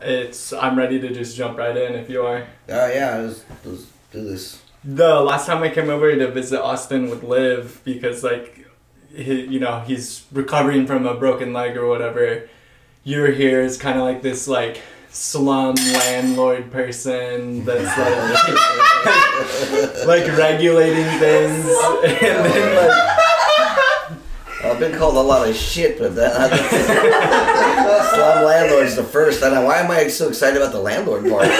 It's I'm ready to just jump right in if you are. Oh yeah, let's, let's do this. The last time I came over to visit Austin with Liv because like he, you know, he's recovering from a broken leg or whatever. You're here is kind of like this like slum landlord person that's like like regulating things and then like I've been called a lot of shit, but that slum landlord's the first. I know why am I so excited about the landlord part?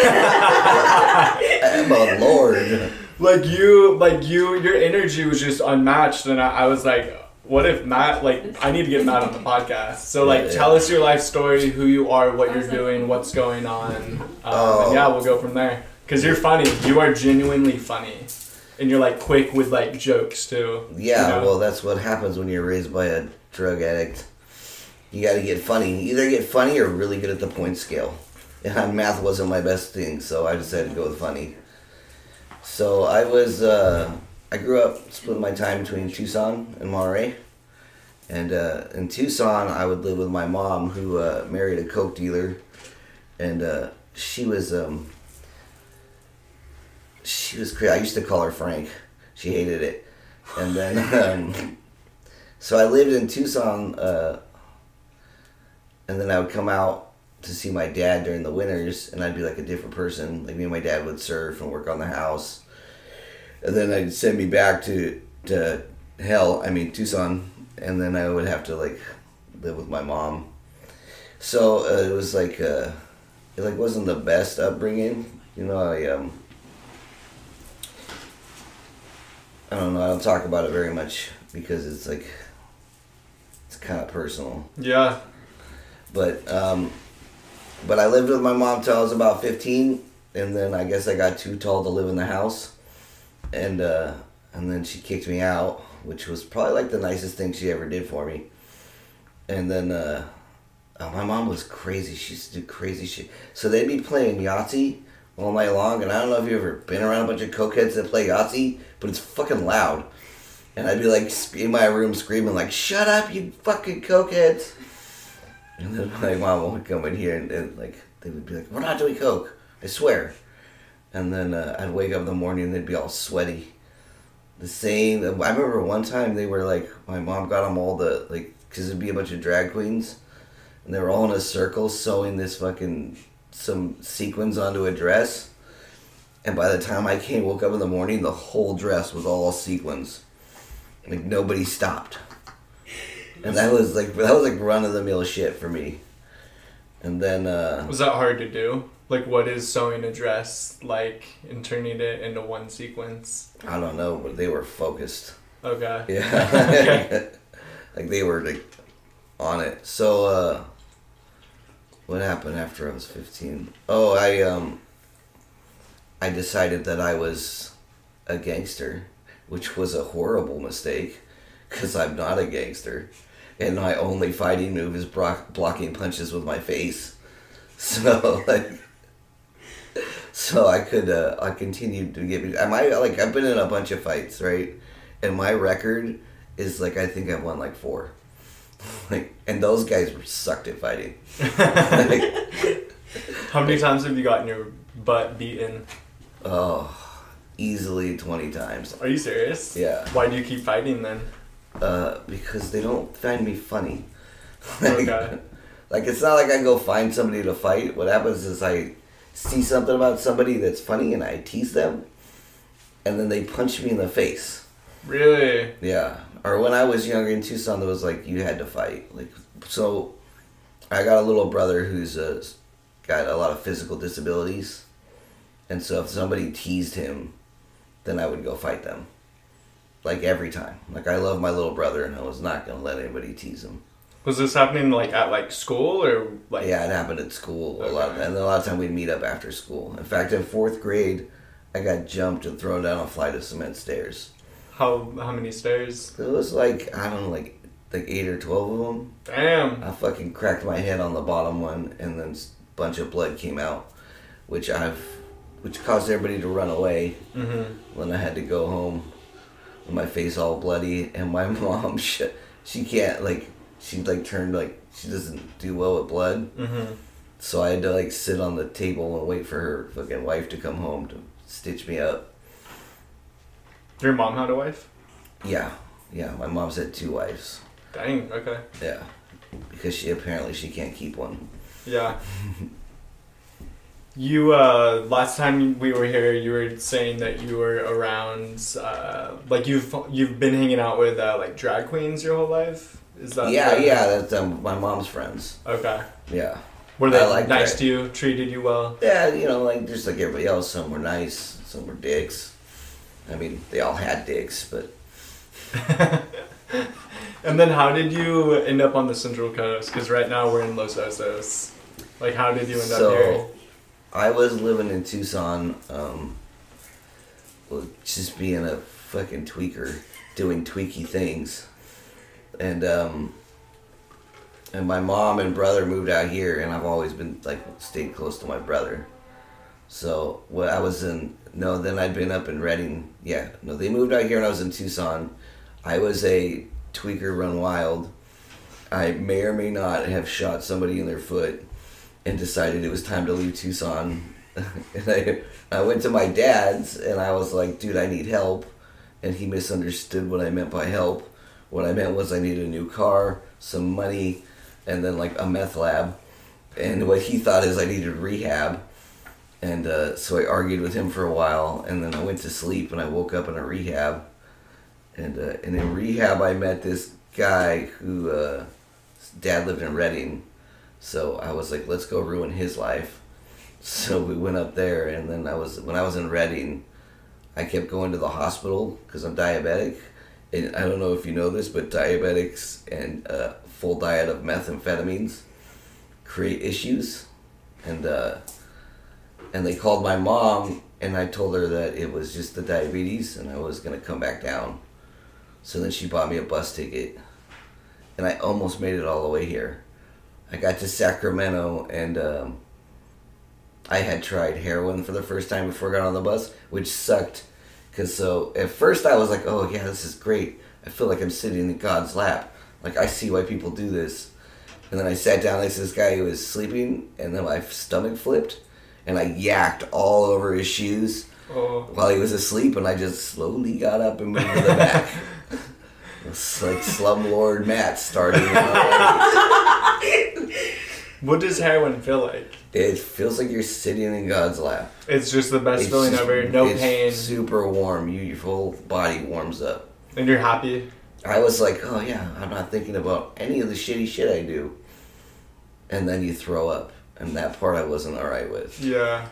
I'm a lord. like you like you your energy was just unmatched and I, I was like what if matt like i need to get matt on the podcast so like Yeah, tell yeah. us your life story who you are what you're doing what's going on um, Oh. and yeah we'll go from there because you're funny you are genuinely funny and you're like quick with like jokes too Yeah, you know? well, that's what happens when you're raised by a drug addict. You got to get funny. You either get funny or really good at the point scale. And math wasn't my best thing, so I decided to go with funny. So I was, uh, I grew up split my time between Tucson and Monterey. And uh, in Tucson, I would live with my mom, who uh, married a coke dealer, and uh, she was, um, she was crazy. I used to call her Frank. She hated it. And then, um, so I lived in Tucson, uh, and then I would come out to see my dad during the winters, and I'd be like a different person. Like me and my dad would surf and work on the house, and then they'd send me back to to hell. I mean Tucson, and then I would have to like live with my mom. So uh, it was like uh, it like wasn't the best upbringing. You know, I um. I don't know. I don't talk about it very much because it's like it's kind of personal. yeah But um, but I lived with my mom till I was about fifteen, and then I guess I got too tall to live in the house, and uh, and then she kicked me out, which was probably like the nicest thing she ever did for me. And then uh, oh, my mom was crazy. She used to do crazy shit. So they'd be playing Yahtzee all night long, and I don't know if you've ever been around a bunch of cokeheads that play Yahtzee, but it's fucking loud. And I'd be like in my room screaming like, "Shut up, you fucking cokeheads!" And then my mom would come in here and, and like they would be like, "We're not doing coke, I swear." And then uh, I'd wake up in the morning and they'd be all sweaty. The same. I remember one time they were like, my mom got them all the like, cause it'd be a bunch of drag queens, and they were all in a circle sewing this fucking some sequins onto a dress. And by the time I came, woke up in the morning, the whole dress was all sequins. Like nobody stopped. And that was like that was like run of the mill shit for me. And then uh was that hard to do like what is sewing a dress like and turning it into one sequence I don't know, but they were focused. okay Yeah. Okay. like they were like on it. So uh what happened after I was 15? Oh, I um I decided that I was a gangster, which was a horrible mistake cuz I'm not a gangster. And my only fighting move is bro- blocking punches with my face. So like so I could uh, I continued to get I might like I've been in a bunch of fights, right? And my record is like I think I've won like four. Like and those guys were sucked at fighting. Like, how many times have you gotten your butt beaten oh, easily twenty times. are you serious Yeah. why do you keep fighting then Uh, because they don't find me funny. like, Okay. like it's not like I go find somebody to fight. What happens is I see something about somebody that's funny and I tease them, and then they punch me in the face. really Yeah. Or when I was younger in Tucson, there was like you had to fight. Like so, I got a little brother who's uh, got a lot of physical disabilities, and so if somebody teased him, then I would go fight them. Like every time. Like I love my little brother, and I was not gonna let anybody tease him. was this happening like at like school or like Yeah, it happened at school a lot, Okay. and a lot of time we'd meet up after school. In fact, in fourth grade, I got jumped and thrown down a flight of cement stairs. How how many stairs It was like I don't know, like like eight or twelve of them. damn I fucking cracked my head on the bottom one, and then a bunch of blood came out, which I've, which caused everybody to run away. mm-hmm. When I had to go home, with my face all bloody, and my mom, she, she can't like, she like turned like she doesn't do well with blood, Mm-hmm. so I had to like sit on the table and wait for her fucking wife to come home to stitch me up. Your mom had a wife? Yeah, yeah. My mom's had two wives. Dang, okay. Yeah, because she apparently she can't keep one. Yeah. You uh last time we were here you were saying that you were around uh like you've you've been hanging out with uh, like drag queens your whole life? Is that yeah, yeah. That's um, my mom's friends. Okay. Yeah, Were they like nice that. to you? Treated you well? yeah. You know, like just like everybody else. Some were nice, some were dicks. I mean, they all had dicks, but And then how did you end up on the Central Coast? Because right now we're in Los Osos. Like how did you end up here? so I was living in Tucson, um, just being a fucking tweaker, doing tweaky things, and um, and my mom and brother moved out here, and I've always been like stayed close to my brother. So when I was in no, then I'd been up in Redding. Yeah, no, they moved out here, and I was in Tucson. I was a tweaker, run wild. I may or may not have shot somebody in their foot and decided it was time to leave Tucson. and I, I went to my dad's and I was like, dude, I need help. And he misunderstood what I meant by help. What I meant was I needed a new car, some money, and then like a meth lab. And what he thought is I needed rehab. And uh, so I argued with him for a while, and then I went to sleep, and I woke up in a rehab. And uh, and in rehab, I met this guy who uh, dad lived in Redding, so I was like, let's go ruin his life. So we went up there, and then I was when I was in Redding, I kept going to the hospital because I'm diabetic, and I don't know if you know this, but diabetics and uh, full diet of methamphetamines create issues, and uh, and they called my mom, and I told her that it was just the diabetes, and I was gonna come back down. So then she bought me a bus ticket, and I almost made it all the way here. I got to Sacramento, and um, I had tried heroin for the first time before I got on the bus, which sucked. Cause so at first I was like, "Oh yeah, this is great. I feel like I'm sitting in God's lap. Like I see why people do this." And then I sat down next to this guy who was sleeping, and then my stomach flipped, and I yacked all over his shoes Oh. while he was asleep, and I just slowly got up and moved to the back. it's like Slumlord Matt starting. What does heroin feel like? it feels like you're sitting in God's lap. It's just the best It's feeling just- ever. No it's pain, Super warm. You, your whole body warms up. and you're happy. I was like, oh yeah, I'm not thinking about any of the shitty shit I do. And then you throw up, and that part I wasn't all right with. Yeah.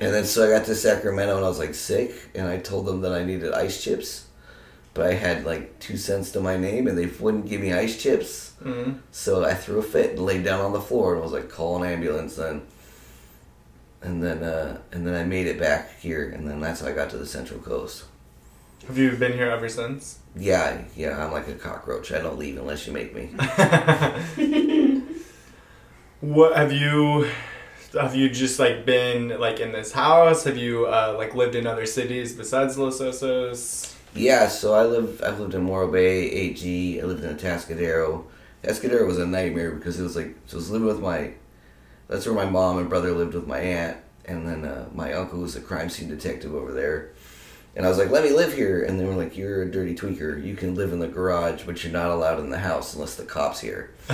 And then so I got to Sacramento and I was like sick, and I told them that I needed ice chips, but I had like two cents to my name, and they wouldn't give me ice chips. mm So I threw a fit and laid down on the floor and I was like, call an ambulance then. And then uh, and then I made it back here, and then that's how I got to the Central Coast. Have you been here ever since? Yeah, yeah, I'm like a cockroach. I don't leave unless you make me. What have you? Have you just like been like in this house? Have you uh, like lived in other cities besides Los Osos? Yeah, so I live. I've lived in Morro Bay, AG. I lived in Atascadero. Atascadero was a nightmare because it was like so I was living with my. That's where my mom and brother lived with my aunt, and then uh, my uncle was a crime scene detective over there. And I was like, "Let me live here," and they were like, "You're a dirty tweaker. You can live in the garage, but you're not allowed in the house unless the cops here."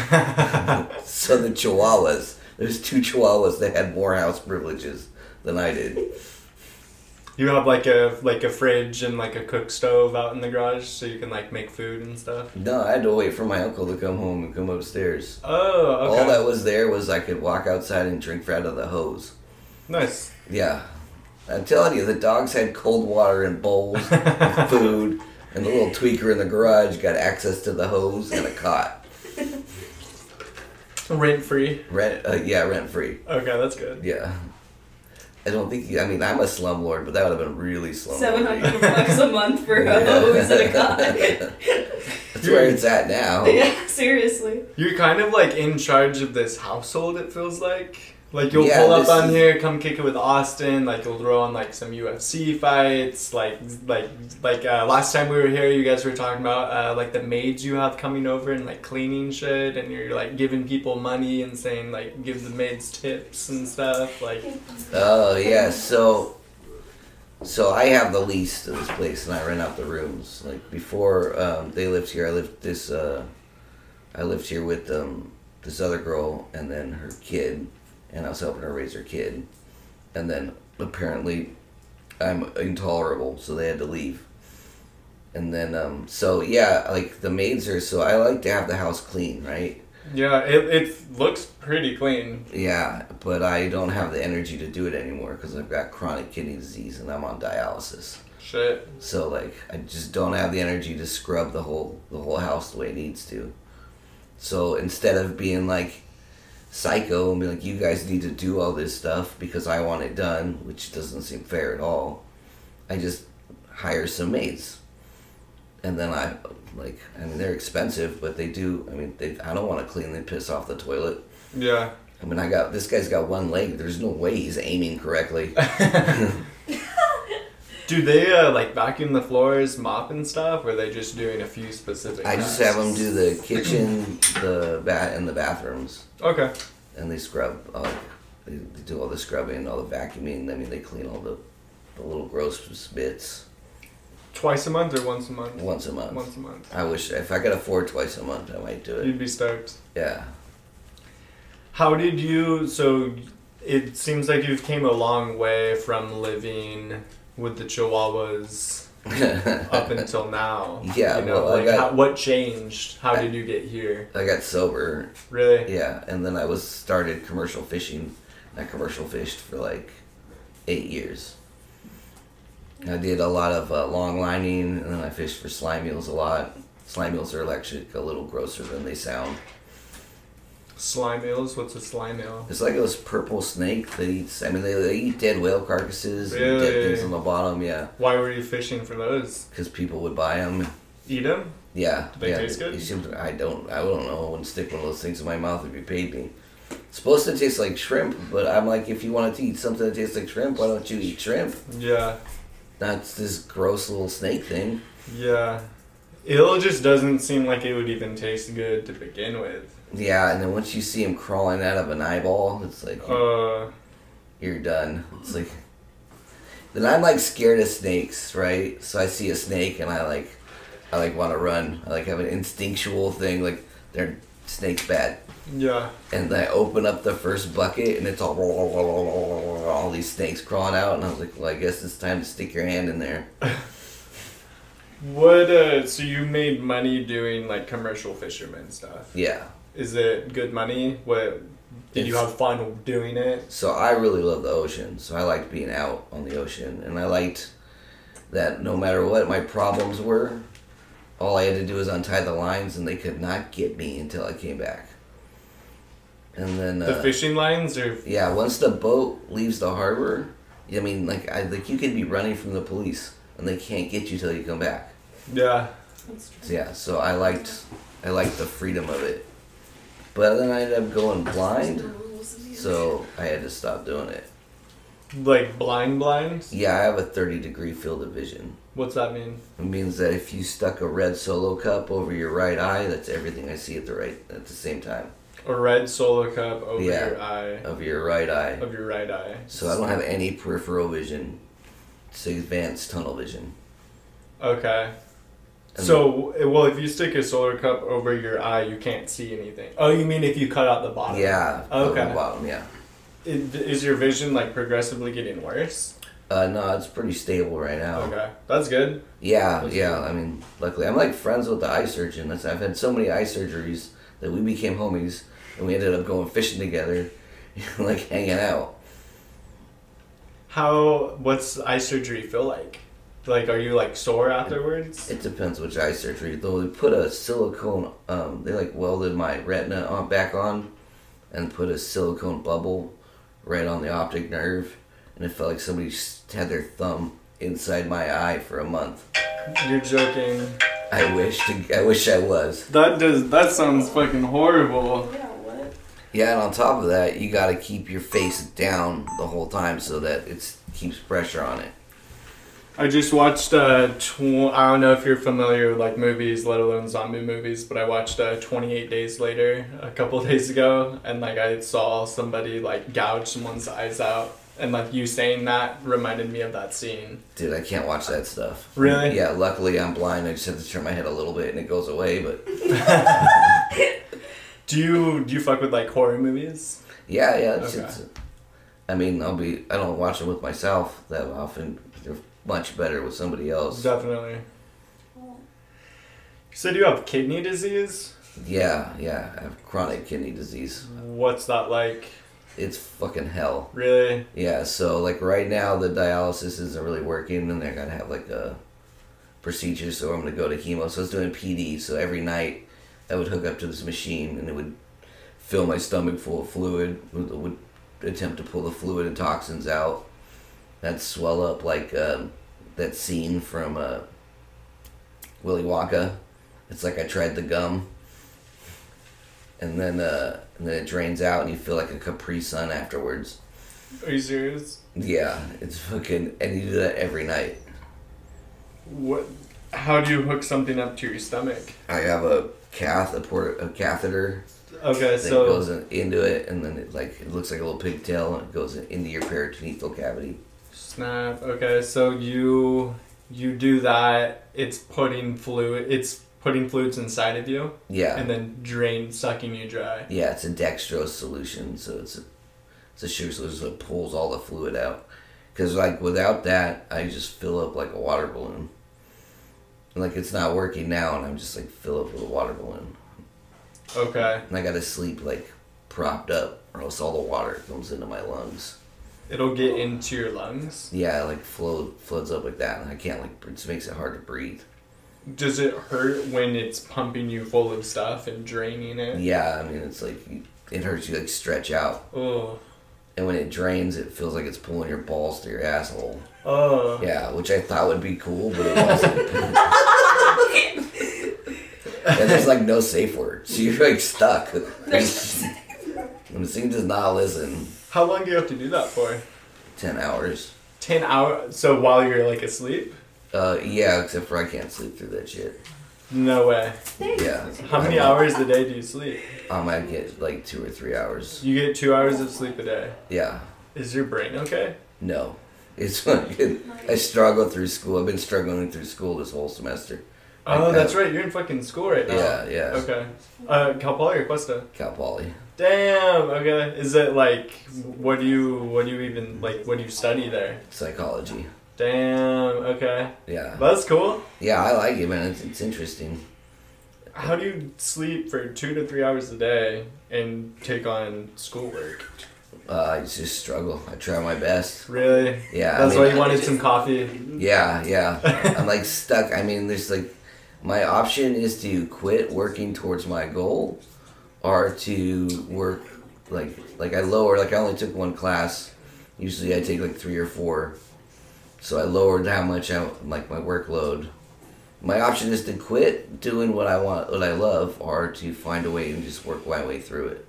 so the Chihuahuas, there's two Chihuahuas that had more house privileges than I did. You have like a like a fridge and like a cook stove out in the garage, so you can like make food and stuff. No, I had to wait for my uncle to come home and come upstairs. Oh, okay. All that was there was I could walk outside and drink out of the hose. nice. Yeah. I'm telling you, the dogs had cold water in bowls, food, and the little tweaker in the garage got access to the hose and a cot. Rent free. Rent, uh, yeah, rent free. Okay, that's good. Yeah. I don't think, I mean, I'm a slumlord, but that would have been really slumlord. Seven hundred bucks a month for a hose and a cot. That's where it's at now. yeah, seriously. You're kind of like in charge of this household. It feels like. Like you'll Yeah, pull up on is- here, come kick it with Austin. Like you'll throw on like some UFC fights. Like like like uh, last time we were here, you guys were talking about uh, like the maids you have coming over and like cleaning shit, and you're like giving people money and saying like give the maids tips and stuff. Like Oh yeah, so so I have the lease to this place and I rent out the rooms. Like before um, they lived here, I lived this. Uh, I lived here with um, this other girl and then her kid, and I was helping her raise her kid, and then apparently I'm intolerable, so they had to leave. And then um, so yeah, like the maids are so I like to have the house clean, right? yeah, it it looks pretty clean. Yeah, but I don't have the energy to do it anymore because I've got chronic kidney disease and I'm on dialysis. Shit. So like I just don't have the energy to scrub the whole the whole house the way it needs to. So instead of being like psycho and be like you guys need to do all this stuff because I want it done, which doesn't seem fair at all, I just hire some maids. And then I like I mean they're expensive, but they do I mean they I don't want to clean the piss off the toilet. Yeah. I mean, I got this guy's got one leg. There's no way he's aiming correctly. Do they uh, like vacuum the floors, mop and stuff, or are they just doing a few specific? I just have them do the kitchen, the bat, and the bathrooms, Okay. and they scrub. Uh, they, they do all the scrubbing, all the vacuuming. I mean, they clean all the, the little gross bits Twice a month or once a month? once a month. Once a month. I wish if I could afford twice a month, I might do it. You'd be stoked. Yeah. How did you? So it seems like you've came a long way from living with the Chihuahuas up until now. Yeah, You know, well, I like got- how, what changed? How did you get here? I got sober. Really? Yeah, and then I was started commercial fishing. I commercial fished for like eight years. I did a lot of uh, long lining, and then I fished for slime eels a lot. Slime eels are actually a little grosser than they sound. Slime eels. What's a slime eel? It's like this purple snake that eats. I mean, they, they eat dead whale carcasses and dead things on the bottom. Yeah, Why were you fishing for those? because people would buy them. Eat them? Yeah, Do they yeah. taste good? you seem- I don't. I don't know. I wouldn't stick one of those things in my mouth if you paid me. It's supposed to taste like shrimp, but I'm like, if you wanted to eat something that tastes like shrimp, why don't you eat shrimp? Yeah. That's this gross little snake thing. Yeah. Eel just doesn't seem like it would even taste good to begin with. Yeah, and then once you see him crawling out of an eyeball, it's like Uh, you're done. It's like then I'm like scared of snakes, right? So I see a snake and I like I like want to run. I like have an instinctual thing like they're snakes bad. yeah. And I open up the first bucket and it's all all these snakes crawling out and I was like, well, I guess it's time to stick your hand in there. What, uh, so you made money doing like commercial fisherman stuff. Yeah. Is it good money? What, did you have fun doing it? So I really love the ocean. So I liked being out on the ocean, and I liked that no matter what my problems were, all I had to do was untie the lines, and they could not get me until I came back. And then, The uh, fishing lines or, yeah, once the boat leaves the harbor, I mean, like, I like you could be running from the police, and they can't get you till you come back. yeah. That's true. So, yeah, so I liked, I liked the freedom of it. But then I ended up going blind, so I had to stop doing it. Like blind blind? Yeah, I have a 30 degree field of vision. What's that mean? It means that if you stuck a red solo cup over your right eye, that's everything I see at the right at the same time A red solo cup over Yeah. your eye, of your right eye. of your right eye. So I don't have any peripheral vision. It's advanced tunnel vision. Okay. And So, well, if you stick a solo cup over your eye, you can't see anything. Oh, you mean if you cut out the bottom? Yeah. Okay. the bottom, yeah. Is, is your vision like progressively getting worse? Uh, no, it's pretty stable right now. Okay, that's good. Yeah, That's yeah. cool. I mean, luckily, I'm like friends with the eye surgeon. That's, I've had so many eye surgeries that we became homies, and we ended up going fishing together, like hanging out. How? What's eye surgery feel like? Like, are you like sore afterwards? It depends which eye surgery. Though they put a silicone, um, they like welded my retina on, back on, and put a silicone bubble right on the optic nerve, and it felt like somebody s- had their thumb inside my eye for a month. You're joking. I wish to, I wish I was. That does. That sounds fucking horrible. Yeah, what? Yeah, and on top of that, you got to keep your face down the whole time so that it keeps pressure on it. I just watched uh, tw- I don't know if you're familiar with like movies, let alone zombie movies, but I watched uh, 28 Days Later a couple days ago, and like I saw somebody like gouge someone's eyes out, and like you saying that reminded me of that scene. Dude, I can't watch that stuff. Really? Yeah, luckily I'm blind. I just have to turn my head a little bit and it goes away, but Do you do you fuck with like horror movies? yeah, yeah. It's, Okay. it's, I mean, I'll be. I don't watch them with myself that often. Much better with somebody else. Definitely. You said you have kidney disease. Yeah, yeah. I have chronic kidney disease. What's that like? It's fucking hell. Really? Yeah, so like right now the dialysis isn't really working and they're gonna have like a procedure so I'm gonna go to hemo. So I was doing PD, so every night I would hook up to this machine and it would fill my stomach full of fluid, would, would attempt to pull the fluid and toxins out. That'd swell up like um, that scene from uh, Willy Wonka. It's like I tried the gum. And then uh, and then it drains out and you feel like a Capri Sun afterwards. Are you serious? Yeah, it's fucking, and you do that every night. What? How do you hook something up to your stomach? I have a cath, a, port, a catheter Okay, so goes in, into it, and then it like it looks like a little pigtail, and it goes in, into your peritoneal cavity. Snap. Okay, so you you do that. It's putting fluid. It's putting fluids inside of you, Yeah, and then drain, sucking you dry. yeah, it's a dextrose solution, so it's a it's a sugar solution that pulls all the fluid out. Because like without that, I just fill up like a water balloon. Like it's not working now, and I'm just like fill up with a water balloon. Okay, and I gotta sleep like propped up, or else all the water comes into my lungs. It'll get into your lungs. Yeah, like flow floods up like that, and I can't like it makes it hard to breathe. Does it hurt when it's pumping you full of stuff and draining it? Yeah, I mean it's like it hurts you like stretch out, Oh, and when it drains, it feels like it's pulling your balls through your asshole. oh. Yeah, which I thought would be cool, but it wasn't. and there's like no safe word, so you're like stuck. and the thing does not listen. How long do you have to do that for? Ten hours. Ten hours. So while you're like asleep? Uh, yeah, except for I can't sleep through that shit. No way. Yeah. How many I- hours a day do you sleep? Um, I might get like two or three hours. You get two hours of sleep a day. Yeah. Is your brain okay? No. It's fucking. I struggle through school. I've been struggling through school this whole semester. Oh, I- that's right. You're in fucking school right now. Yeah, yeah. Okay. Uh, Cal Poly or Cuesta? Cal Poly. Damn. Okay. Is it like what do you what do you even like what do you study there? Psychology. Damn. Okay. Yeah. That's cool. Yeah, I like it, man. It's, it's interesting. How do you sleep for two to three hours a day and take on schoolwork? Uh, I just struggle. I try my best. Really? Yeah. I That's mean, why you wanted some coffee. Yeah, yeah. I'm like stuck. I mean, there's like my option is to quit working towards my goal, or to work like like I lower like I only took one class. Usually I take like three or four, so I lowered how much I like my workload. My option is to quit doing what I want, what I love, or to find a way and just work my way through it.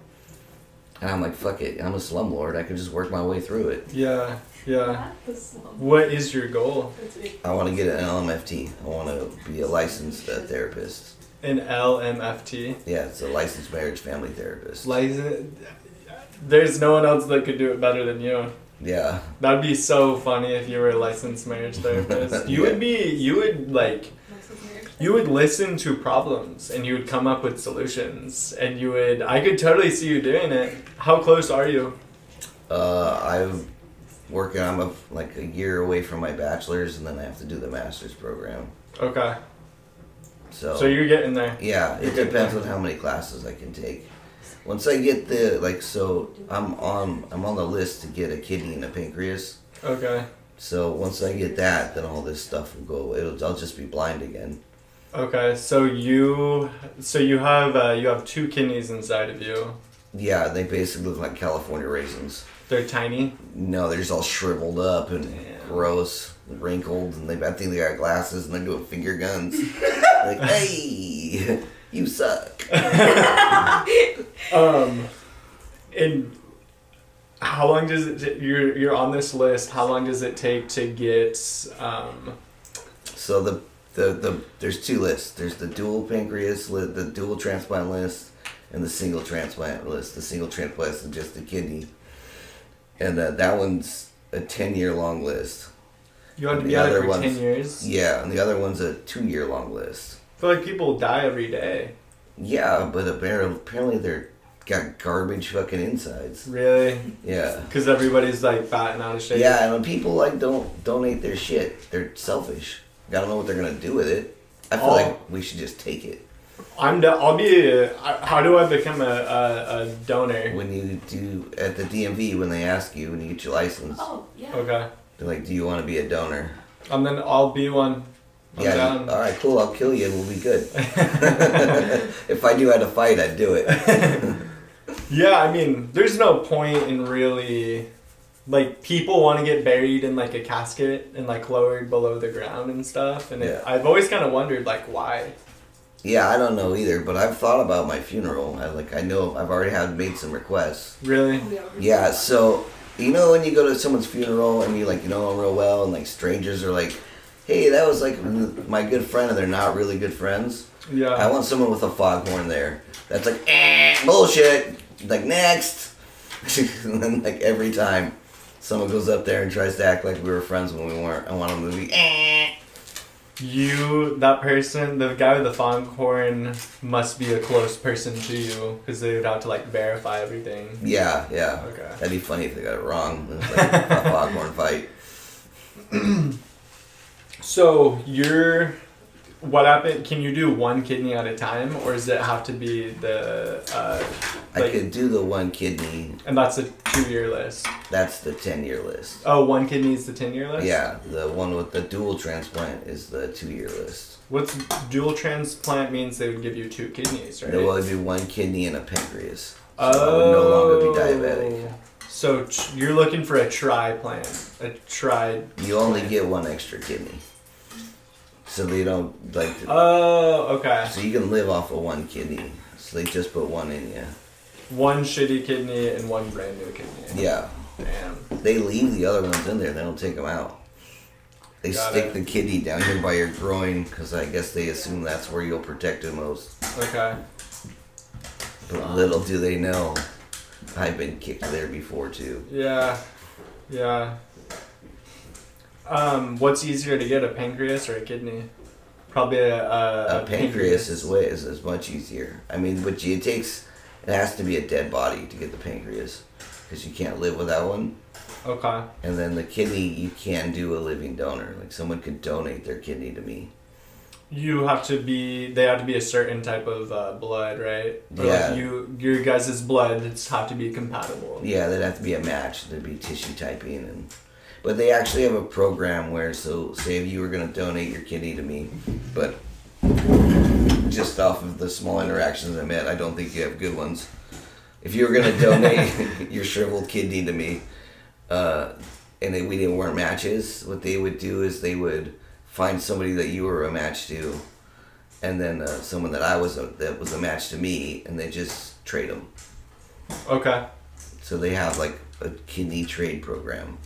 And I'm like, fuck it. I'm a slumlord. I can just work my way through it. Yeah. Yeah. What is your goal? I want to get an LMFT. I want to be a licensed uh, therapist. An LMFT. Yeah, it's a licensed marriage family therapist. License. There's no one else that could do it better than you. yeah, That'd be so funny if you were a licensed marriage therapist. You would be. You would like. You would listen to problems and you would come up with solutions and you would. I could totally see you doing it. How close are you? uh, I'm working. I'm a, like a year away from my bachelor's, and then I have to do the master's program. Okay. So, So you're getting there. yeah, it depends on how many classes I can take. Once I get the like, so I'm on I'm on the list to get a kidney and a pancreas. Okay. So once I get that, then all this stuff will go. It'll, I'll just be blind again. Okay. So you. So you have. Uh, you have two kidneys inside of you. Yeah, they basically look like California raisins. They're tiny. No, they're just all shriveled up and Damn. gross, wrinkled, and they I think they got glasses and they're doing finger guns. like, hey, you suck. Um. And how long does it? t- You're you're on this list. How long does it take to get? Um, So the, the, the there's two lists. There's the dual pancreas list, the dual transplant list, and the single transplant list. The single transplant is just the kidney, and uh, that one's a ten year long list. You have to The be out other for ones- ten years. Yeah, and the other one's a two year long list. I feel like people die every day. Yeah, but apparently, apparently they're got garbage fucking insides. Really? Yeah. Because everybody's like fat and out of shape. Yeah, and when people like don't donate their shit, they're selfish. I don't know what they're gonna do with it. I feel Oh. like we should just take it. I'm. Do- I'll be. Uh, I- How do I become a, a, a donor? When you do at the DMV, when they ask you when you get your license, Oh, yeah. Okay. They're like, "Do you want to be a donor?" And then I'll be one. I'm yeah. down. All right, cool. I'll kill you. and We'll be good. if I knew how to fight, I'd do it. Yeah, I mean, there's no point in really like people want to get buried in like a casket and like lowered below the ground and stuff, and it, I've always kind of wondered like why. yeah, I don't know either, but I've thought about my funeral. I like I know I've already had made some requests. Really? Yeah. we're- Yeah, so you know when you go to someone's funeral and you like you know them real well and like strangers are like, "Hey, that was like my good friend," and they're not really good friends. Yeah. I want someone with a foghorn there. That's like, eh, bullshit. Like next, and then like every time someone goes up there and tries to act like we were friends when we weren't, I want them to be, eh. You, that person, the guy with the foghorn, must be a close person to you because they would have to like verify everything. Yeah, yeah. Okay. That'd be funny if they got it wrong. It's like a foghorn fight. So you're. What happened? Can you do one kidney at a time, or does it have to be the? Uh, I could do the one kidney. and that's a two-year list. That's the ten year list. Oh, one kidney is the ten-year list. Yeah, the one with the dual transplant is the two year list. What's dual transplant means they would give you two kidneys, right? There will be one kidney and a pancreas. So I would no longer be diabetic. Oh. So you're looking for a tri-plant, a tri. You only get one extra kidney. So they don't like. To, Oh, okay. so you can live off of one kidney. So they just put one in you. One shitty kidney and one brand new kidney. Yeah. Damn. They leave the other ones in there. They don't take them out. They Got stick it. the kidney down here by your groin because I guess they assume that's where you'll protect it most. Okay. But little do they know, I've been kicked there before too. Yeah. Yeah. Um, what's easier to get, a pancreas or a kidney? Probably a, a, A pancreas is way is, is much easier. I mean, but it takes it has to be a dead body to get the pancreas because you can't live without one. Okay. And then the kidney, you can do a living donor. Like someone could donate their kidney to me. You have to be. They have to be a certain type of uh, blood, right? Or Yeah. Like you, your guys' blood, it's have to be compatible. Yeah, they'd have to be a match. There'd be tissue typing and. But they actually have a program where, so say if you were gonna donate your kidney to me, but just off of the small interactions I met, I don't think you have good ones. If you were gonna donate your shriveled kidney to me, uh, and they, we didn't weren't matches, what they would do is they would find somebody that you were a match to, and then uh, someone that I was a, that was a match to me, and they just trade them. Okay. So they have like a kidney trade program.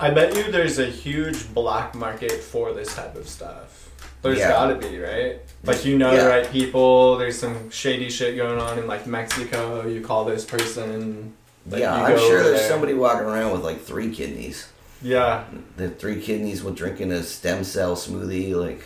I bet you there's a huge black market for this type of stuff. There's Yeah. gotta be, right? Like you know Yeah. the right people. There's some shady shit going on in like Mexico. You call this person. like, yeah, I'm sure there's there. somebody walking around with like three kidneys. Yeah, The three kidneys with drinking a stem cell smoothie, like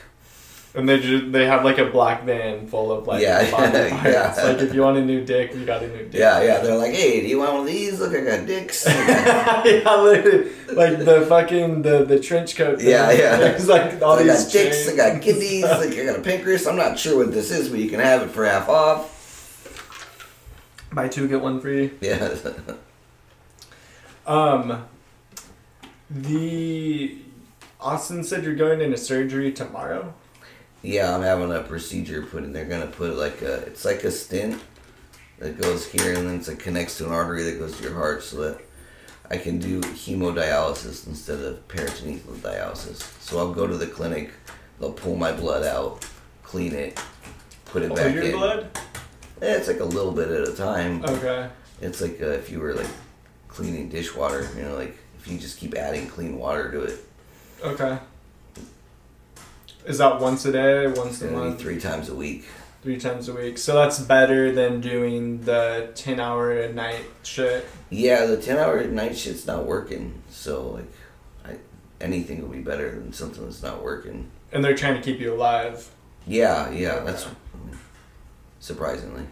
and they just they have like a black van full of like Yeah, yeah. Like if you want a new dick, you got a new dick. yeah, yeah. They're like, hey, do you want one of these? Look, I got dicks. yeah, literally, like the fucking the the trench coat. thing. Yeah, yeah. It's like all I these got dicks. I got kidneys. Like I got a pancreas. I'm not sure what this is, but you can have it for half off. Buy two get one free. Yeah. Um, the Austin said you're going into surgery tomorrow. Yeah, I'm having a procedure put in. They're gonna put like a, it's like a stent that goes here, and then it like connects to an artery that goes to your heart, so that I can do hemodialysis instead of peritoneal dialysis. So I'll go to the clinic, they'll pull my blood out, clean it, put it Oh, back your in. blood? Eh, it's like a little bit at a time. Okay. It's like uh, if you were like cleaning dishwater, you know, like if you just keep adding clean water to it, Okay. Is that once a day, once a month, three times a week. three times a week? So that's better than doing the ten hour a night shit. Yeah, the ten hour night shit's not working. So like, I, anything would be better than something that's not working. And they're trying to keep you alive. Yeah, yeah, that's surprisingly.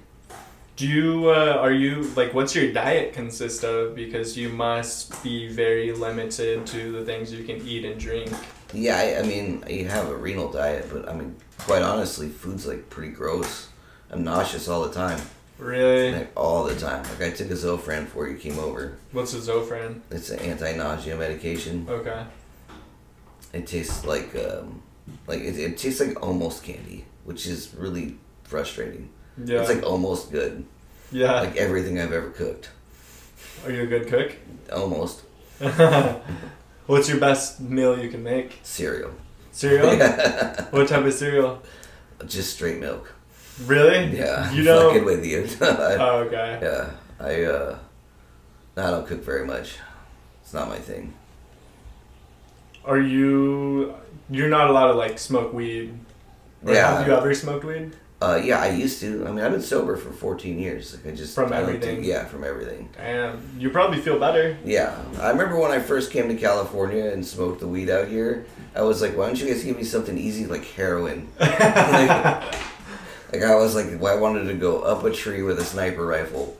Do you uh, are you like what's your diet consist of? Because you must be very limited to the things you can eat and drink. Yeah, I, I mean, you have a renal diet, but I mean, quite honestly, food's like pretty gross. I'm nauseous all the time, Really? like all the time. Like I took a Zofran before you came over. What's a Zofran? It's an anti-nausea medication. Okay. It tastes like, um, like it, it tastes like almost candy, which is really frustrating. Yeah. It's like almost good, yeah. like everything I've ever cooked. are you a good cook? Almost What's your best meal you can make? cereal. Cereal? What type of cereal? Just straight milk. Really? Yeah, You don't. fucking with you. I- Oh, okay. Yeah, I uh, I don't cook very much. It's not my thing. Are you? You're not allowed to like smoke weed. Or Yeah. Have you ever smoked weed? Uh, yeah, I used to. I mean, I've been sober for 14 years. Like I just From I everything? yeah, from everything. Damn. You probably feel better. Yeah, I remember when I first came to California and smoked the weed out here. I was like, why don't you guys give me something easy like heroin? like, like I was like, well, I wanted to go up a tree with a sniper rifle.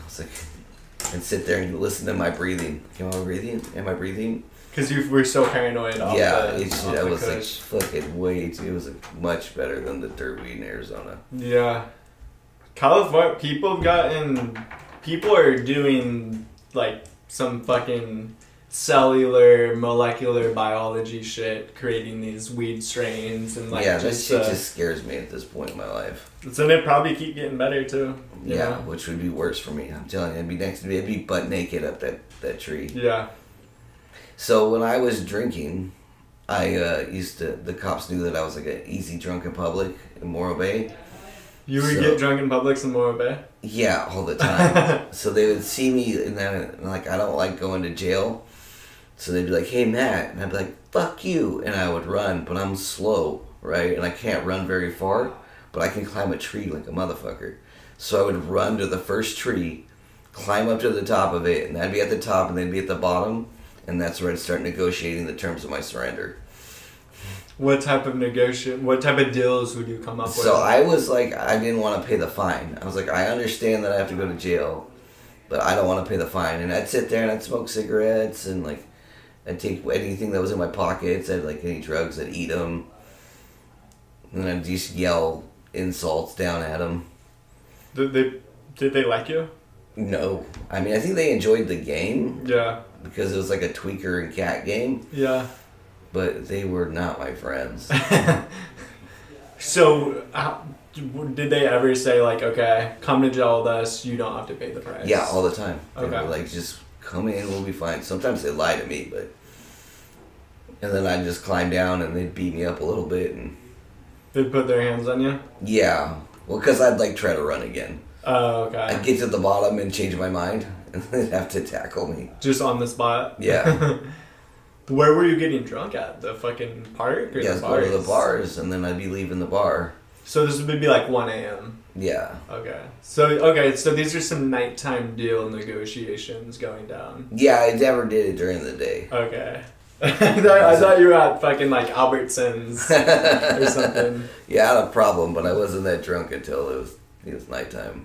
I was like, and sit there and listen to my breathing. Am I breathing? Am I breathing? Because you were so paranoid. Off yeah, the, it's, off the was like fucking way too. It was like much better than the dirt weed in Arizona. Yeah. California people have gotten people are doing like some fucking cellular molecular biology shit creating these weed strains and like yeah, that just, shit uh, just scares me at this point in my life. so they probably keep getting better too. Yeah, know? which would be worse for me. I'm telling you, I'd be next to me. I'd be butt naked up that that tree. Yeah. So when I was drinking, I uh, used to. The cops knew that I was like an easy drunk in public in Morro Bay. You would So- get drunk in publics in Morro Bay? Yeah, all the time. so they would see me, and then like I don't like going to jail. So they'd be like, "Hey Matt," and I'd be like, "Fuck you," and I would run, but I'm slow, right? And I can't run very far, but I can climb a tree like a motherfucker. So I would run to the first tree, climb up to the top of it, and I'd be at the top, and they'd be at the bottom, and that's where I'd start negotiating the terms of my surrender. What type of negotiate what type of deals would you come up with? So I was like, I didn't want to pay the fine. I was like, I understand that I have to go to jail, but I don't want to pay the fine. And I'd sit there and I'd smoke cigarettes and like, I'd take anything that was in my pockets. I'd like any drugs. I'd eat them, and I'd just yell insults down at them. did they did they like you? No, I mean I think they enjoyed the game Yeah. Because it was like a tweaker and cat game, Yeah. but they were not my friends. So, how, did they ever say like, okay, come to jail with us, you don't have to pay the price? Yeah, all the time. They Okay. were like, just come in, we'll be fine. Sometimes they lie to me, but. And then I'd just climb down and they'd beat me up a little bit. And They'd put their hands on you. yeah, well, because I'd like try to run again. Oh, okay. I'd get to the bottom and change my mind, they'd have to tackle me. Just on the spot. Yeah. Where were you getting drunk at? The fucking park or yeah, the go bars? to the bars, and then I'd be leaving the bar. So this would be like one a.m. Yeah. Okay. So okay, so these are some nighttime deal negotiations going down. Yeah, I never did it during the day. Okay. I, thought, I thought you were at fucking like Albertsons or something. Yeah, I had a problem, but I wasn't that drunk until it was it was nighttime.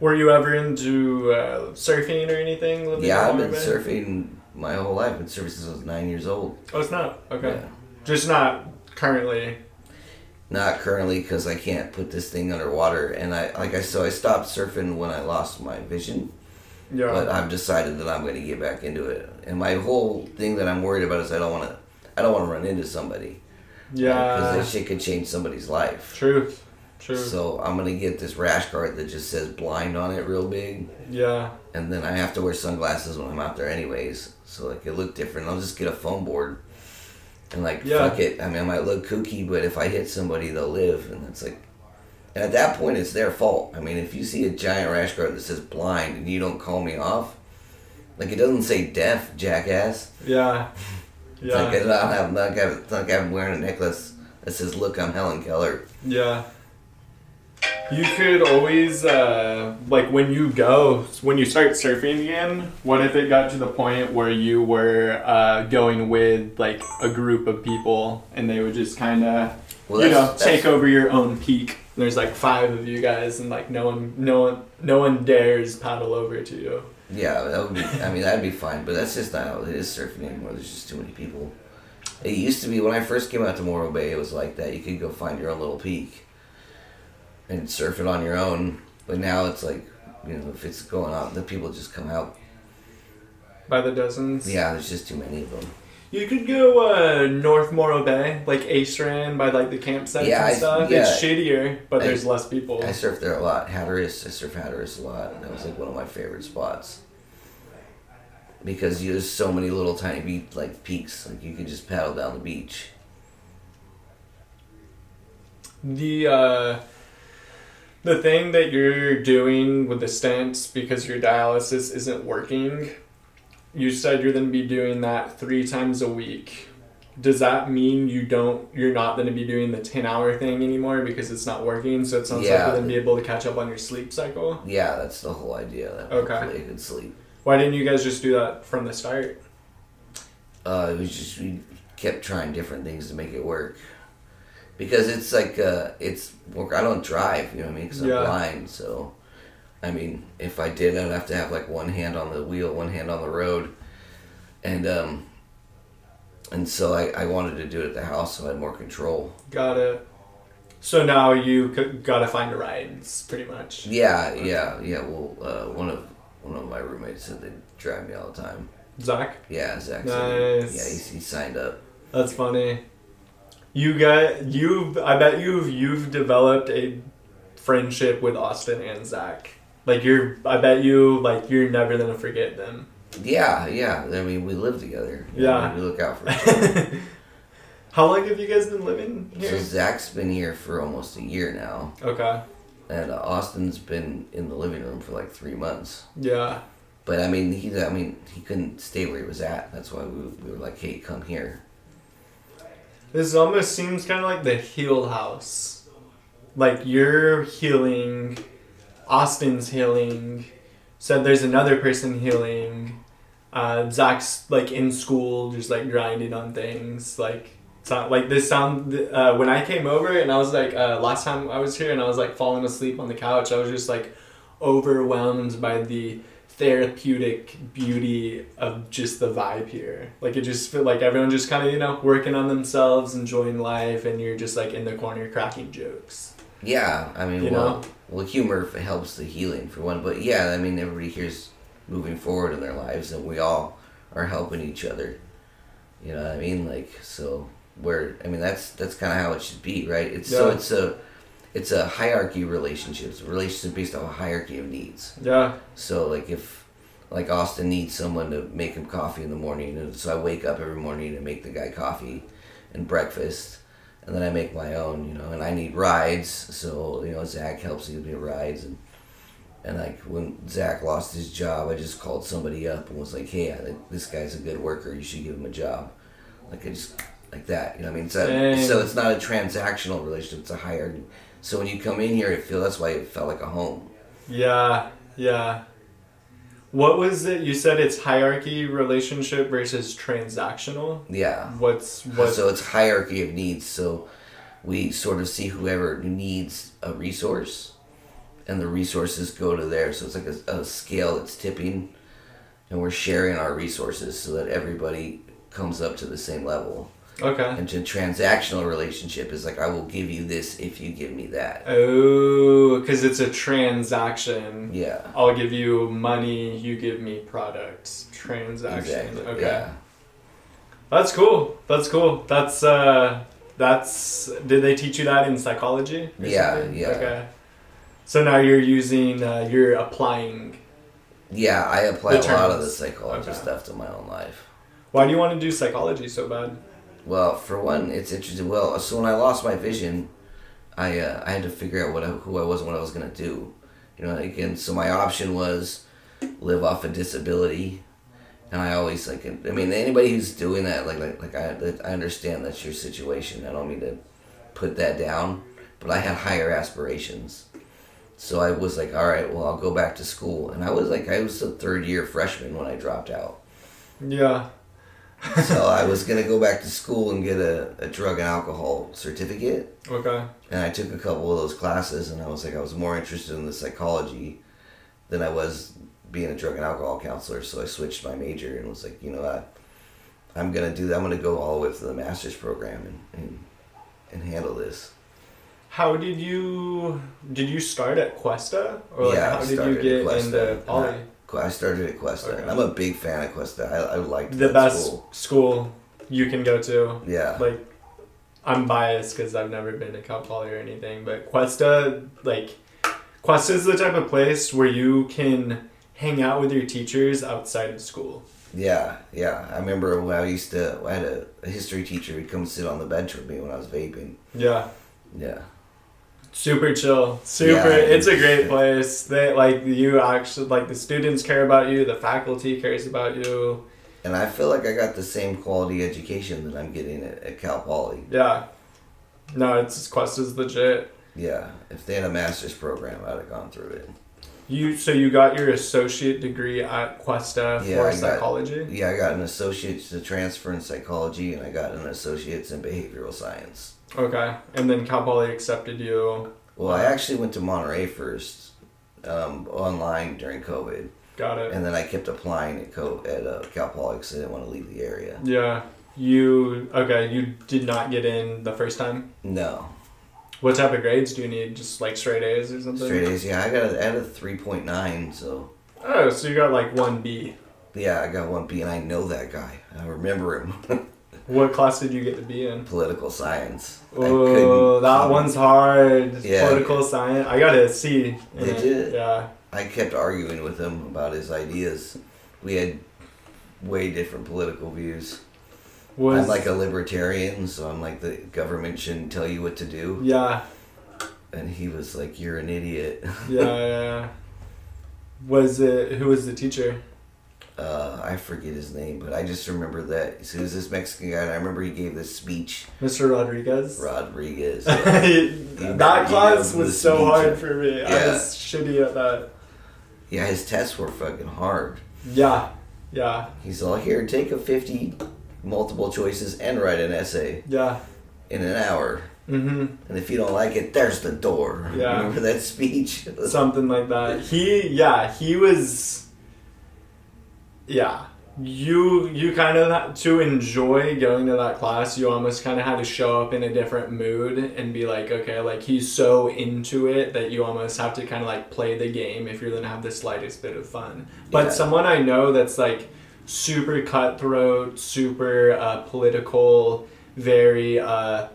Were you ever into uh, surfing or anything? living Yeah, I've been surfing my whole life. I've been surfing since I was nine years old. Oh, it's not. Okay. Yeah. Just not currently. Not currently because I can't put this thing underwater, and I like I so I stopped surfing when I lost my vision. Yeah. But I've decided that I'm going to get back into it, and my whole thing that I'm worried about is I don't want to, I don't want to run into somebody. Yeah. because that shit could change somebody's life. Truth. True. So I'm gonna get this rash guard that just says blind on it real big, yeah. and then I have to wear sunglasses when I'm out there anyways. So like it look different. I'll just get a foam board, and like Yeah. fuck it. I mean, I might look kooky, but if I hit somebody, they'll live, and it's like And at that point, it's their fault. I mean, if you see a giant rash guard that says blind and you don't call me off, like it doesn't say deaf, jackass. Yeah. It's like Yeah. it's not, I'm not, it's not like I'm wearing a necklace that says, "Look, I'm Helen Keller." Yeah. You could always, uh, like, when you go, when you start surfing again, what if it got to the point where you were uh, going with, like, a group of people and they would just kind of, Well, you know, take over your own peak? And There's like five of you guys, and like no one, no one, no one dares paddle over to you. Yeah, that would be. I mean, that'd be fine, but that's just not how it is surfing anymore. There's just too many people. It used to be when I first came out to Morro Bay. It was like that. You could go find your own little peak and surf it on your own. But now it's like, you know, if it's going on, the people just come out. By the dozens. Yeah, there's just too many of them. You could go uh, North Morro Bay, like Astrand, by like the campsites Yeah, and I- stuff. yeah. It's shittier, but I- there's less people. I surf there a lot. Hatteras, I surf Hatteras a lot. And that was like one of my favorite spots. Because you, there's so many little tiny beach, like peaks. Like you could just paddle down the beach. The uh, the thing that you're doing with the stents because your dialysis isn't working, you said you're going to be doing that three times a week. Does that mean you don't? You're not going to be doing the ten hour thing anymore because it's not working. So it sounds like you're going to be able to catch up on your sleep cycle. Yeah, that's the whole idea. That Okay. I could sleep. Why didn't you guys just do that from the start? Uh, it was just we kept trying different things to make it work. Because it's like uh, it's work. I don't drive, you know what I mean? Because I'm blind. So, I mean, if I did, I'd have to have like one hand on the wheel, one hand on the road, and um, and so I, I wanted to do it at the house so I had more control. Got it. So now you gotta find a rides, pretty much. Yeah, yeah, yeah. Well, uh, one of one of my roommates said they drive me all the time. Zach, Yeah, Zach. Nice. Yeah, he, he signed up. that's funny. You got you've. I bet you've you've developed a friendship with Austin and Zach. Like you're. I bet you like you're never gonna forget them. Yeah, yeah. I mean, we live together. Yeah. we look out for each other. How long have you guys been living here? So Zach's been here for almost a year now, Okay. and uh, Austin's been in the living room for like three months. Yeah. But I mean, he I mean he couldn't stay where he was at. That's why we, we were like, hey, come here. This almost seems kind of like the heal house. Like you're healing, Austin's healing, said there's another person healing. Uh, Zach's like in school, just like grinding on things. Like sound like this sound. Uh, when I came over and I was like, uh, last time I was here and I was like falling asleep on the couch, I was just like overwhelmed by the therapeutic beauty of just the vibe here. Like it just feel like everyone just kind of you know working on themselves, enjoying life, and you're just like in the corner cracking jokes. Yeah, I mean, You well, know? well, humor helps the healing for one. But yeah, I mean, everybody here's moving forward in their lives, and we all are helping each other. You know what I mean? Like so, where I mean, that's that's kind of how it should be, right? It's so it's a it's a hierarchy relationship. It's a relationship based on a hierarchy of needs. Yeah, So like if like Austin needs someone to make him coffee in the morning, and so I wake up every morning and make the guy coffee and breakfast, and then I make my own, you know. And I need rides, so you know Zach helps me with rides, and and like when Zach lost his job, I just called somebody up and was like, hey, I this guy's a good worker. You should give him a job. Like I just like that, you know. what I mean, so so it's not a transactional relationship; it's a hierarchy. So when you come in here, it feel that's why it felt like a home. yeah, yeah. What was it? You said it's hierarchy relationship versus transactional. Yeah. What's what? So it's hierarchy of needs. So we sort of see whoever needs a resource, and the resources go to there. So it's like a, a scale that's tipping, and we're sharing our resources so that everybody comes up to the same level. Okay. And a transactional relationship is like I will give you this if you give me that. Oh, because it's a transaction. Yeah. I'll give you money, you give me products. Transaction. Exactly. Okay. Yeah. That's cool. That's cool. That's uh that's did they teach you that in psychology? Yeah, something? yeah. Okay. So now you're using uh, you're applying. Yeah, I apply a lot of the psychology Okay. stuff to my own life. Why do you want to do psychology so bad? Well, for one, it's interesting. Well, so when I lost my vision, I uh, I had to figure out what I, who I was and what I was gonna do. You know, again, so my option was live off a disability, and I always like. I mean, anybody who's doing that, like like, like I I understand that's your situation. I don't mean to put that down, but I had higher aspirations. So I was like, all right, well, I'll go back to school, and I was like, I was a third year freshman when I dropped out. Yeah. so I was gonna go back to school and get a, a drug and alcohol certificate. Okay. And I took a couple of those classes, and I was like, I was more interested in the psychology than I was being a drug and alcohol counselor. So I switched my major and was like, you know what, I'm gonna do that. I'm gonna go all the way to the master's program and and, and handle this. How did you did you start at Cuesta or like Yeah, how did you get into poly? I- started at Cuesta, Okay. and I'm a big fan of Cuesta. I, I liked The best school. school you can go to. Yeah, Like I'm biased because I've never been to Cal Poly or anything, but Cuesta like Cuesta is the type of place where you can hang out with your teachers outside of school. yeah, yeah. I remember when I used to. I had a, a history teacher who'd come sit on the bench with me when I was vaping. Yeah. Yeah, Super chill. Super. Yeah, it's a great place. They like you actually like the students care about you. The faculty cares about you. and I feel like I got the same quality education that I'm getting at, at Cal Poly. Yeah. No, it's Cuesta is legit. Yeah, if they had a master's program, I'd have gone through it. You so you got your associate degree at Cuesta Yeah, for I got- psychology. Yeah, I got an associate's to transfer in psychology, and I got an associate's in behavioral science. Okay, and then Cal Poly accepted you. Well, I actually went to Monterey first, um, online during COVID, Got it. and then I kept applying at Co- at uh, Cal Poly because I didn't want to leave the area. Yeah. You okay? You did not get in the first time. No, What type of grades do you need? Just like straight A's or something? straight A's. Yeah, I got a, I had a three point nine, so Oh, so you got like one B. yeah, I got one B, and I know that guy. I remember him. What class did you get to be in? Political science. Oh, that one's hard. Yeah. Political science. I got a C. you? Yeah. I kept arguing with him about his ideas. We had way different political views. Was I'm like a libertarian, so I'm like the government shouldn't tell you what to do. yeah, And he was like, "You're an idiot." yeah, yeah. Was it who was the teacher? Uh, I forget his name, but I just remember that so he was this Mexican guy, and I remember he gave this speech. Mr. Rodriguez. Rodriguez. that class was so speech. hard for me. I was shitty at that. yeah, his tests were fucking hard. Yeah, yeah, He's all here, take a fifty multiple choices and write an essay yeah. in an hour. Mm-hmm. And if you don't like it, there's the door. Yeah. Remember that speech? Something like that. He, yeah, he was. Yeah, you you kind of to enjoy going to that class. You almost kind of had to show up in a different mood and be like, okay, like he's so into it that you almost have to kind of like play the game if you're gonna have the slightest bit of fun. But Yeah. someone I know that's like super cutthroat, super uh, political, very. Uh,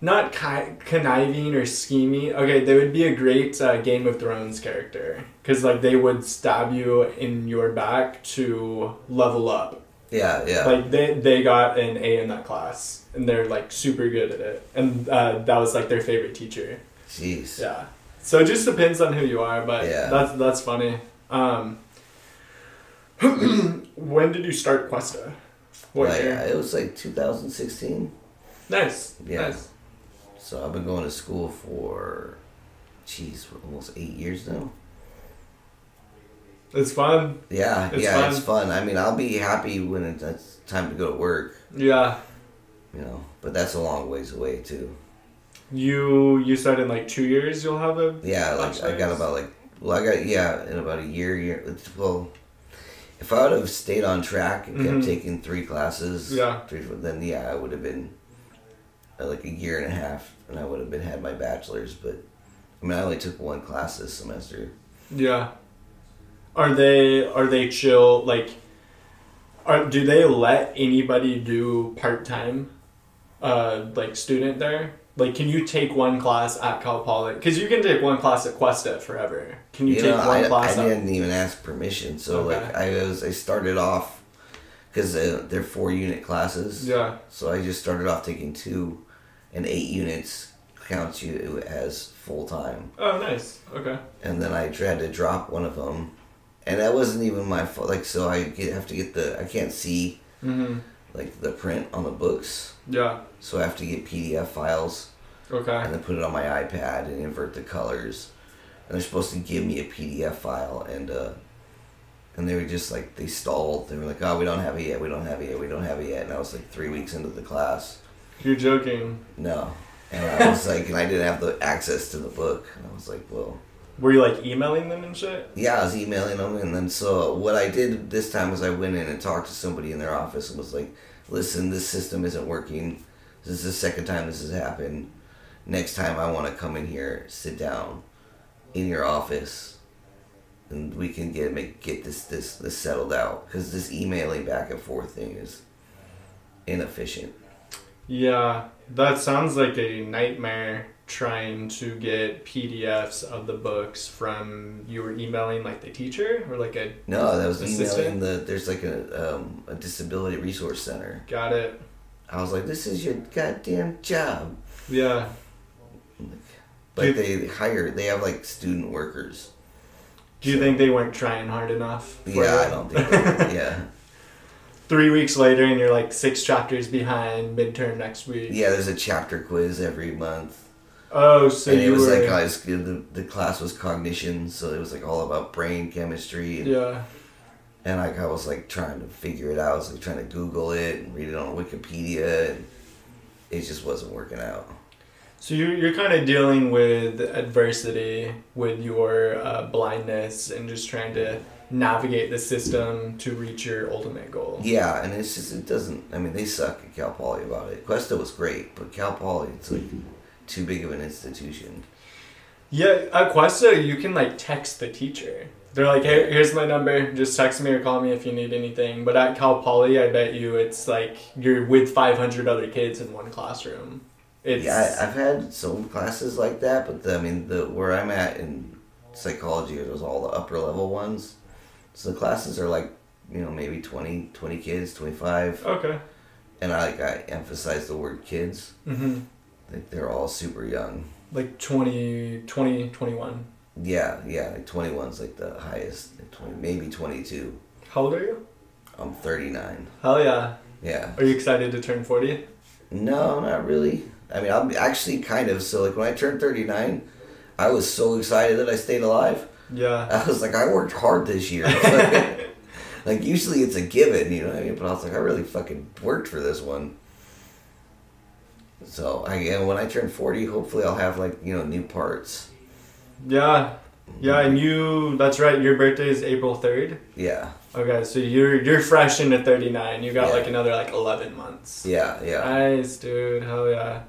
not ki- conniving or scheming. Okay, they would be a great uh, Game of Thrones character because like they would stab you in your back to level up. yeah, yeah. Like they they got an A in that class and they're like super good at it, and uh, that was like their favorite teacher. Jeez. Yeah. So it just depends on who you are, but Yeah. that's that's funny. Um, when did you start Cuesta? What Like, year? it was like 2016. Nice. Yeah. Nice. So I've been going to school for, jeez, for almost eight years now. It's fun. Yeah, It's yeah, fun. it's fun. I mean, I'll be happy when it's time to go to work, Yeah. you know, but that's a long ways away too. You you said in like two years you'll have a Yeah, like I got about like, well, I got yeah, in about a year, year. Well, if I would have stayed on track and kept Mhm. taking three classes, Yeah. three, then yeah, I would have been like a year and a half, and I would have been had my bachelor's. But I mean, I only took one class this semester. yeah. Are they are they chill like? Are do they let anybody do part time, uh, like student there? Like, can you take one class at Cal Poly? Because you can take one class at Cuesta forever. Can you, You take know, one I, class? I at, didn't even ask permission. So Okay. like I was, I started off because uh, they're four unit classes. yeah. So I just started off taking two and eight units counts you as full time. Oh, nice. Okay. And then I had to drop one of them, and that wasn't even my fault. Like so, I get, have to get the I can't see Mm-hmm. like the print on the books, Yeah. so I have to get PDF files Okay. and then put it on my iPad and invert the colors. And they're supposed to give me a PDF file, and uh, and they were just like they stalled. They were like, "Oh, we don't have it yet. We don't have it yet. We don't have it yet." And I was like three weeks into the class. You're joking. No, and I was like, and I didn't have the access to the book. And I was like, well, Were you like emailing them and shit? yeah, I was emailing them, and then so what I did this time was I went in and talked to somebody in their office and was like, listen, this system isn't working. This is the second time this has happened. Next time I want to come in here, sit down in your office, and we can get make get this this this settled out because this emailing back and forth thing is inefficient. Yeah, that sounds like a nightmare trying to get PDFs of the books from you were emailing like the teacher or like a No, that was Assistant? emailing the. There's like a um, a disability resource center. got it. I was like, this is your goddamn job. Yeah. But they hire. They have like student workers. Do you think they weren't trying hard enough? Yeah, it? I don't think. They, yeah, Three weeks later, and you're like six chapters behind midterm next week. yeah. There's a chapter quiz every month, Oh, so and it was were. like I was, the the class was cognition, so it was like all about brain chemistry, and, yeah. and like I was like trying to figure it out. I was like trying to Google it and read it on Wikipedia, and it just wasn't working out. So you're, you're kind of dealing with adversity with your uh, blindness and just trying to navigate the system to reach your ultimate goal. Yeah, and it's just it doesn't. I mean, they suck at Cal Poly about it. Cuesta was great, but Cal Poly, it's like too big of an institution. Yeah, at Cuesta, you can like text the teacher. They're like, hey, here's my number. Just text me or call me if you need anything. But at Cal Poly, I bet you it's like you're with 500 other kids in one classroom. It's Yeah, I, I've had some classes like that, but the, I mean, the where I'm at in psychology, it was all the upper level ones. So the classes are like, you know, maybe 20, 20 kids, 25. okay. And I like I emphasize the word kids. hmm Like they're all super young. Like 20, 20, 21. Yeah, yeah, like 21's like the highest. Like 20, maybe 22. How old are you? I'm 39. Hell yeah. Yeah. Are you excited to turn 40? No, not really. I mean, I'm actually kind of. So, like, when I turned 39, I was so excited that I stayed alive. Yeah. I was like, I worked hard this year. like, usually it's a given, you know what I mean? But I was like, I really fucking worked for this one. So, I, and when I turn 40, hopefully I'll have, like, you know, new parts. Yeah. Yeah, and you that's right, your birthday is April 3rd. Yeah, Okay, so you're you're fresh into 39. You got Yeah. like another like 11 months. yeah, yeah. Nice, dude. Hell yeah.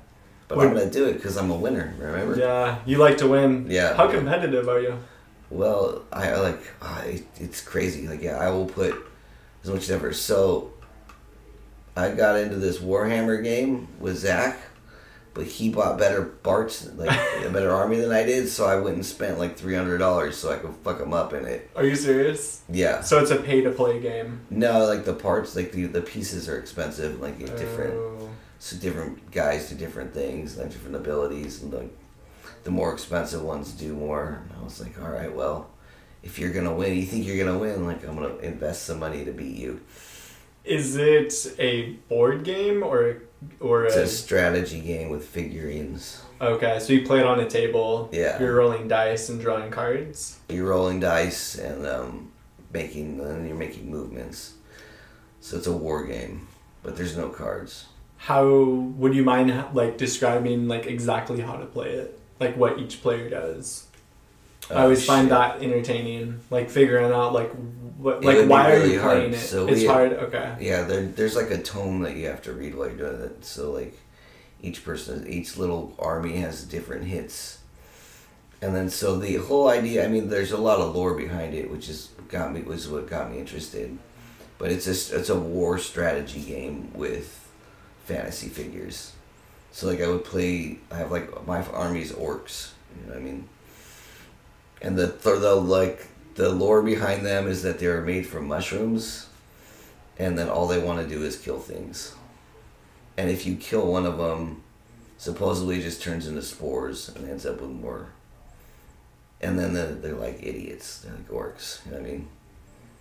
But I'm going to do it because I'm a winner, remember? Yeah, you like to win. Yeah. How competitive are you? Well, I I like ah, it, it's crazy. Like yeah, I will put as much as ever. So I got into this Warhammer game with Zach, but he bought better parts, like a better army than I did. So I went and spent like three hundred dollars so I could fuck him up in it. Are you serious? Yeah. So it's a pay to play game. No, like the parts, like the the pieces are expensive. Like you different, Oh. so different guys do different things, like different abilities, and like the more expensive ones do more. And I was like, all right, well, if you're gonna win, you think you're gonna win, like I'm gonna invest some money to beat you. Is it a board game or or It's a, a strategy game with figurines. okay? So you play it on a table. Yeah. You're rolling dice and drawing cards. You're rolling dice and um, making, and you're making movements. So it's a war game, but there's no cards. How would you mind like describing like exactly how to play it? Like what each player does. Oh, I Oh, always find that entertaining. Like figuring out like what like why are you hard. playing it? So it's we- hard. Okay. Yeah, there, there's like a tome that you have to read while you're doing it. So like, each person, each little army has different hits, and then so the whole idea. I mean, there's a lot of lore behind it, which is got me was what got me interested. But it's a it's a war strategy game with fantasy figures. So like I would play. I have like my army's orcs. You know what I mean? And the the, like the lore behind them is that they're made from mushrooms and then all they want to do is kill things. And if you kill one of them, supposedly just turns into spores and ends up with more. And then they're, they're like idiots. They're like orcs. You know what I mean?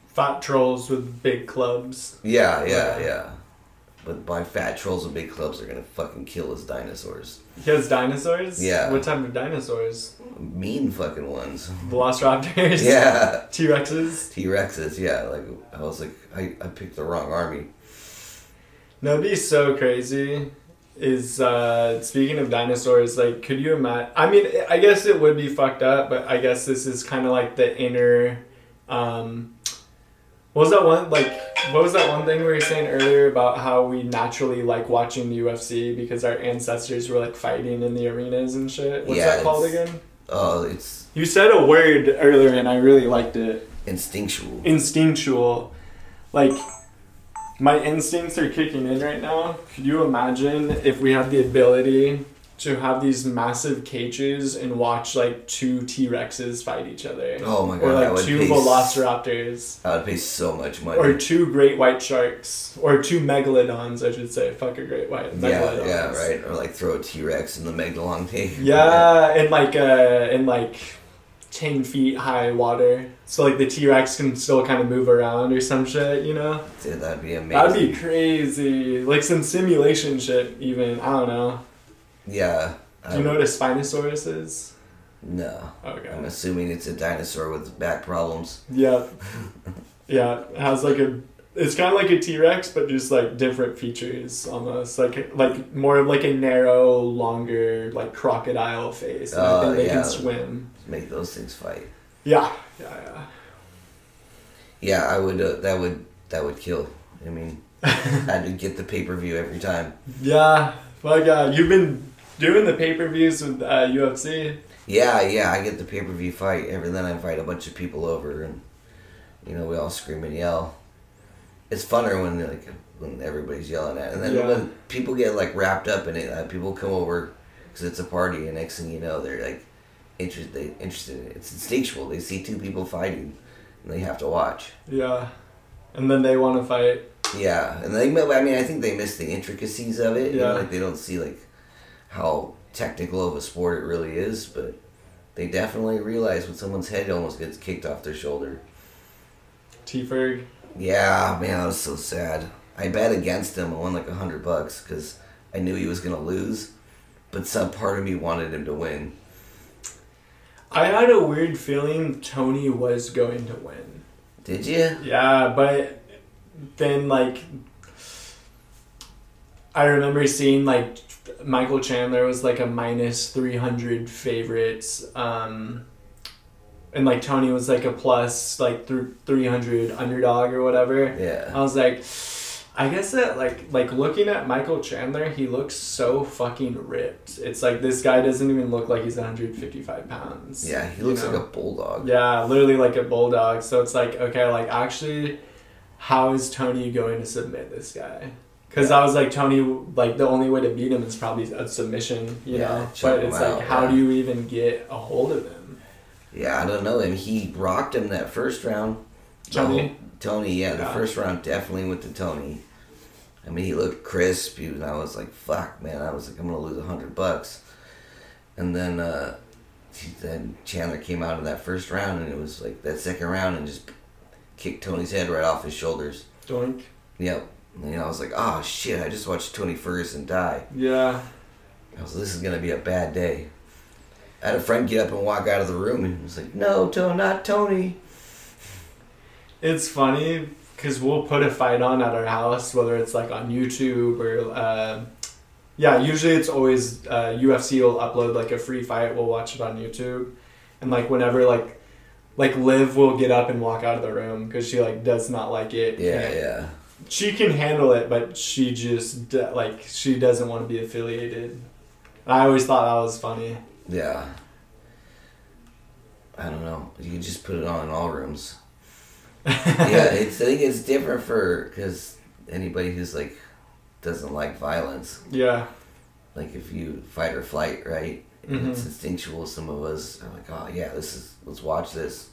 Fat trolls with big clubs. Yeah, yeah, Yeah. But by fat trolls with big clubs are gonna fucking kill his dinosaurs. He has dinosaurs? Yeah. What type of dinosaurs? Mean fucking ones. Velociraptors? Yeah. T Rexes? T Rexes, yeah. Like I was like, I, I picked the wrong army. No, it'd be so crazy. Is uh speaking of dinosaurs, like, could you imagine? I mean, I guess it would be fucked up, but I guess this is kind of like the inner. um What was that one like? What was that one thing we were saying earlier about how we naturally like watching the UFC because our ancestors were like fighting in the arenas and shit? What's Yeah, that called again? Oh, it's You said a word earlier and I really liked it. instinctual. instinctual. Like my instincts are kicking in right now. Could you imagine if we had the ability to have these massive cages and watch like two T Rexes fight each other? Oh my god, Or like two velociraptors. I would pay so much money. Or two great white sharks. Or two megalodons, I should say. Fuck a great white yeah, megalodons. yeah, right. Or like throw a T Rex in the megalon tank. Yeah, in like uh in like ten feet high water. So like the T Rex can still kind of move around or some shit, you know? Dude, that'd be amazing. That'd be crazy. Like some simulation shit, even. I don't know. Yeah. Do you know what a Spinosaurus is? No. Okay. I'm assuming it's a dinosaur with back problems. Yeah. Yeah. It has like a. It's kind of like a T Rex, but just like different features almost. Like like more of like a narrow, longer, like crocodile face. And I Oh, think they yeah. can swim. Make those things fight. Yeah. Yeah, yeah. Yeah, I would. Uh, that would. That would kill. I mean, I'd get the pay per view every time. Yeah. Fuck yeah. You've been doing the pay per views with uh, UFC. Yeah, yeah, I get the pay per view fight. and then I invite a bunch of people over, and you know we all scream and yell. It's funner when like when everybody's yelling at, it. and then Yeah. when people get like wrapped up in it, uh, people come over because it's a party, and next thing you know, they're like interested. They interested. In it. It's instinctual. They see two people fighting, and they have to watch. Yeah. And then they want to fight. Yeah, and they. I mean, I think they miss the intricacies of it. You know, Yeah. like they don't see like how technical of a sport it really is, but they definitely realize when someone's head almost gets kicked off their shoulder. T Ferg. Yeah, man, that was so sad. I bet against him. I won like a hundred bucks because I knew he was gonna lose, but some part of me wanted him to win. I had a weird feeling Tony was going to win. Did you? Yeah, but then like I remember seeing like Michael Chandler was like a minus 300 favorites um and like Tony was like a plus like th- 300 underdog or whatever. Yeah. I was like I guess that like like looking at Michael Chandler, he looks so fucking ripped. It's like this guy doesn't even look like he's 155 pounds. Yeah, he you looks know? like a bulldog. Yeah, literally like a bulldog. So it's like, okay, like actually, how is Tony going to submit this guy? Because I was like, Tony, like the only way to beat him is probably a submission, you Yeah, know? But it's like, out, how yeah. do you even get a hold of him? Yeah, I don't know him. He rocked him that first round. Tony? whole- Tony, yeah, the Yeah. first round definitely went to Tony. I mean, he looked crisp, and I was like, "Fuck, man!" I was like, "I'm gonna lose a hundred bucks." And then, uh, then Chandler came out in that first round, and it was like that second round, and just kicked Tony's head right off his shoulders. Doink. Yep. And you know, I was like, "Oh shit!" I just watched Tony Ferguson die. Yeah. I was, "This is gonna be a bad day." I had a friend get up and walk out of the room, and was like, "No, to- not Tony." It's funny because we'll put a fight on at our house, whether it's like on YouTube or, uh, yeah, usually it's always uh, UFC will upload like a free fight. We'll watch it on YouTube, and like whenever like like Liv will get up and walk out of the room because she like does not like it. Yeah, yeah. She can handle it, but she just like she doesn't want to be affiliated. I always thought that was funny. Yeah. I don't know. You can just put it on in all rooms. yeah, it's. I think it's different for because anybody who's like doesn't like violence. Yeah. Like if you fight or flight, right? And It's mm-hmm. instinctual. Some of us are like, oh yeah, this is. Let's watch this.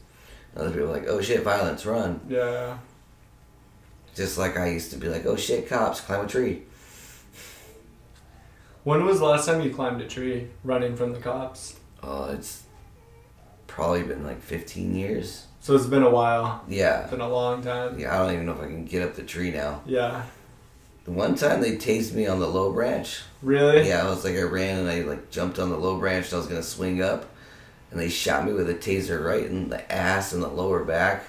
Other people are like, oh shit, violence, run. Yeah. Just like I used to be like, oh shit, cops, climb a tree. When was the last time you climbed a tree running from the cops? Oh, it's probably been like 15 years. So it's been a while. Yeah. It's been a long time. Yeah, I don't even know if I can get up the tree now. Yeah. The one time they tased me on the low branch. Really? Yeah, I was like I ran and I like jumped on the low branch and I was gonna swing up, and they shot me with a taser right in the ass and the lower back.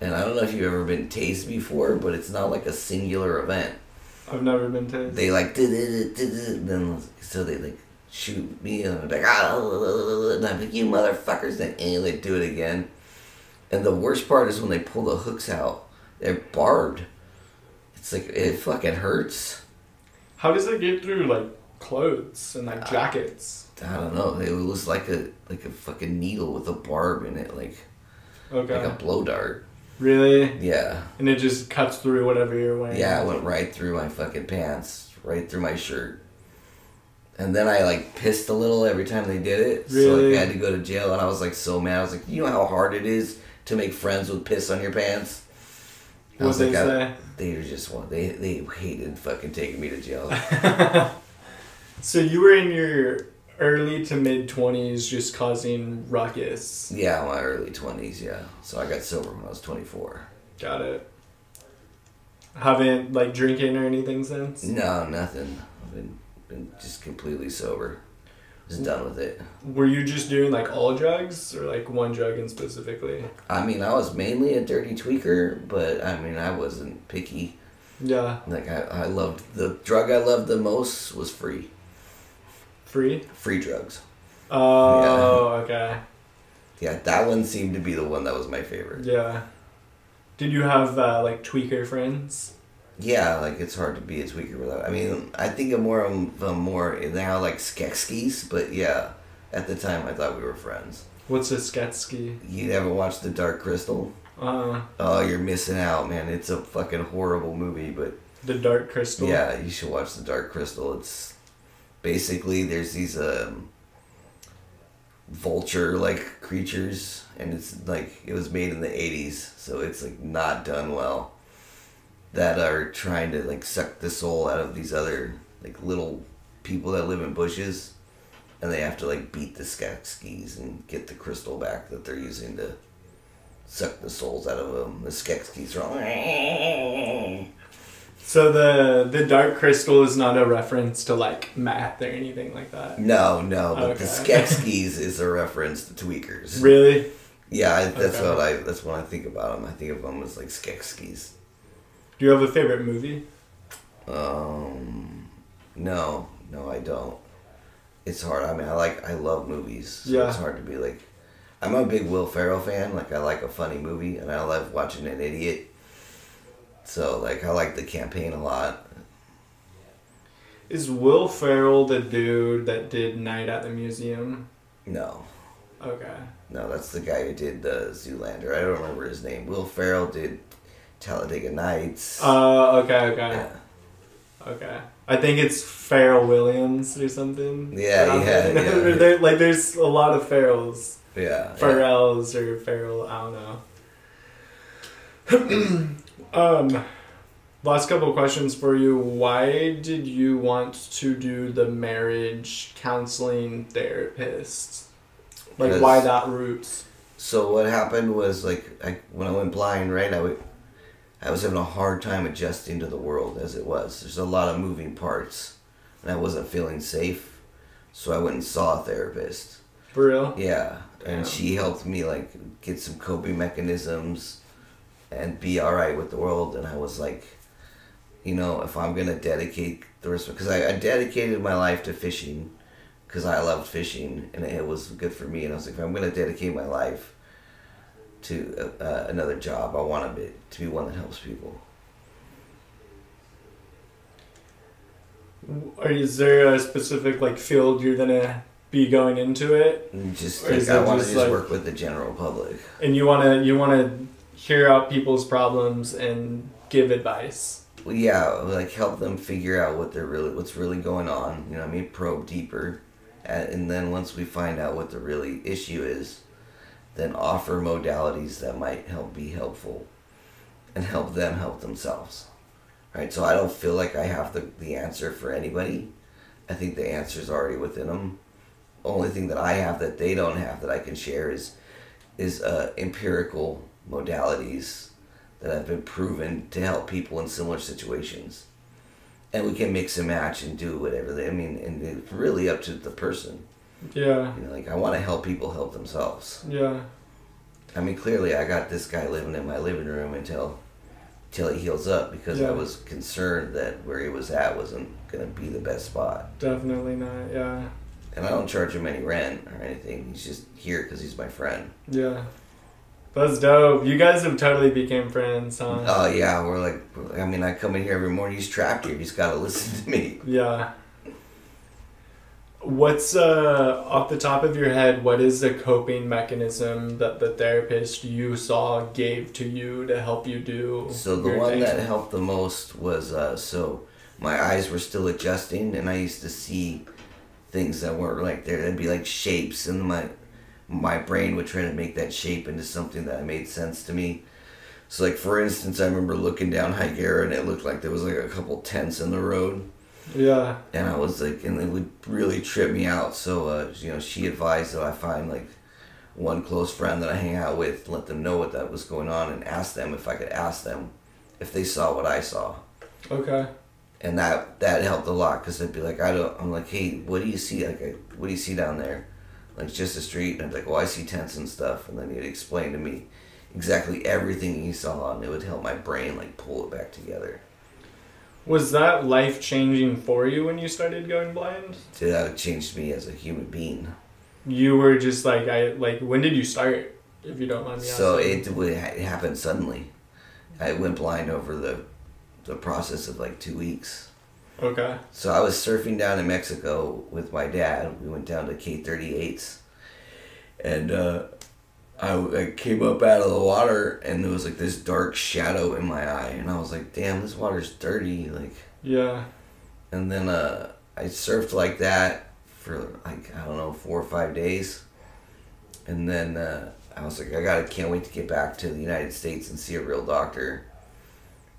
And I don't know if you've ever been tased before, but it's not like a singular event. I've never been tased. They like did it, did it, then so they like shoot me and I'm like ah, and I'm like you motherfuckers, then and they do it again. And the worst part is when they pull the hooks out, they're barbed. It's like it fucking hurts. How does it get through like clothes and like jackets? I don't know. It was like a like a fucking needle with a barb in it, like Okay. like a blow dart. Really? Yeah, And it just cuts through whatever you're wearing. yeah. It went right through my fucking pants, right through my shirt. And then I like pissed a little every time they did it. So like, I had to go to jail, and I was like so mad. I was like, you know how hard it is to make friends with piss on your pants. I What was they like, say? they were just one. They they hated fucking taking me to jail. So you were in your early to mid twenties, just causing ruckus. yeah, my early twenties. Yeah, so I got sober when I was twenty four. Got it. Haven't like drinking or anything since. No, nothing. I've been been just completely sober. Just done with it. Were you just doing like all drugs or like one drug in specifically? I mean, I was mainly a dirty tweaker, but I mean, I wasn't picky. Yeah, Like I, I loved the drug I loved the most was free, free. free drugs. Oh, okay. Yeah, that one seemed to be the one that was my favorite. Yeah. Did you have uh, like tweaker friends? Yeah, like it's hard to be a tweaker without. I mean, I think I'm more of a more now like Skeksis, but yeah, at the time I thought we were friends. What's a Skeksi? You ever watched The Dark Crystal? Uh, Oh, you're missing out, man. It's a fucking horrible movie, but the dark crystal. yeah, you should watch The Dark Crystal. It's basically there's these um vulture like creatures and it's like it was made in the 80s, so it's like not done well. That are trying to like suck the soul out of these other like little people that live in bushes and they have to like beat the Skeksis and get the crystal back that they're using to suck the souls out of them. The Skeksis are all So the the dark crystal is not a reference to like math or anything like that. No, no, but the Okay. Skeksis is a reference to tweakers. Really? Yeah, I, that's Okay. what I. That's when I think about them. I think of them as like Skeksis. Do you have a favorite movie? Um, no, no, I don't. It's hard. I mean, I like, I love movies. So Yeah. It's hard to be like. I'm a big Will Ferrell fan. Like, I like a funny movie, and I love watching an idiot. So, like, I like the campaign a lot. Is Will Ferrell the dude that did Night at the Museum? No, Okay. no, that's the guy who did the Zoolander. I don't remember his name. Will Ferrell did Talladega Nights. Uh, okay, okay, yeah. okay. I think it's Pharrell Williams or something. Yeah, Um, yeah, yeah. there- like, there's a lot of Pharrells. Yeah. yeah. Or Farrell, I don't know. um, last couple questions for you. Why did you want to do the marriage counseling therapist? Like, why that route? So what happened was like I, when I went blind, right? I would, I was having a hard time adjusting to the world as it was. There's a lot of moving parts, and I wasn't feeling safe. So I went and saw a therapist. For real? Yeah, and Damn. she helped me like get some coping mechanisms, and be all right with the world. And I was like, you know, if I'm gonna dedicate the rest, of because I, I dedicated my life to fishing, because I loved fishing and it was good for me. And I was like, if I'm gonna dedicate my life to uh, uh, another job, I want to be to be one that helps people. Is there a specific like field you're gonna be going into it, just Or like, I want to just just like- work with the general public. and you wanna you wanna hear out people's problems and give advice? Well, yeah, like help them figure out what they're really, what's really going on. You know, I mean, probe deeper, and, and then once we find out what the really issue is, then offer modalities that might help be helpful, and help them help themselves. Right. So I don't feel like I have the the answer for anybody. I think the answer is already within them. Only thing that I have that they don't have that I can share is is uh, empirical modalities that have been proven to help people in similar situations. And we can mix and match and do whatever they. I mean, and it's really up to the person. Yeah. You know, like I want to help people help themselves. Yeah. I mean, clearly, I got this guy living in my living room until, till he heals up because Yeah. I was concerned that where he was at wasn't gonna be the best spot. Definitely not. Yeah. And I don't charge him any rent or anything. He's just here because he's my friend. Yeah. That's dope. You guys have totally became friends, huh? Oh yeah, we're like, I mean, I come in here every morning. He's trapped here. He's got to listen to me. Yeah. What's uh off the top of your head, what is the coping mechanism that the therapist you saw gave to you to help you do? So the one thing? that helped the most was uh, so my eyes were still adjusting, and I used to see things that weren't like there. There'd be like shapes, and my my brain would try to make that shape into something that made sense to me. So like for instance, I remember looking down Higuera, and it looked like there was like a couple tents in the road. Yeah. and I was like, and it would really trip me out. So, uh, you know, she advised that I find like one close friend that I hang out with, let them know what that was going on, and ask them if I could ask them if they saw what I saw. Okay. And that that helped a lot because they'd be like, I don't. I'm like, hey, what do you see? Like, what do you see down there? Like, it's just a street. And I'd be like, well, I see tents and stuff. And then he'd explain to me exactly everything he saw, and it would help my brain like pull it back together. Was that life changing for you when you started going blind? So that changed me as a human being. You were just like I like when did you start? If you don't mind me So asking. it, it happened suddenly. I went blind over the the process of like two weeks. Okay. So I was surfing down in Mexico with my dad. We went down to K thirty eights, and uh, I, I came up out of the water, and there was like this dark shadow in my eye, and I was like, "Damn, this water's dirty!" Like, Yeah. and then uh, I surfed like that for like I don't know four or five days, and then uh, I was like, I gotta can't wait to get back to the United States and see a real doctor.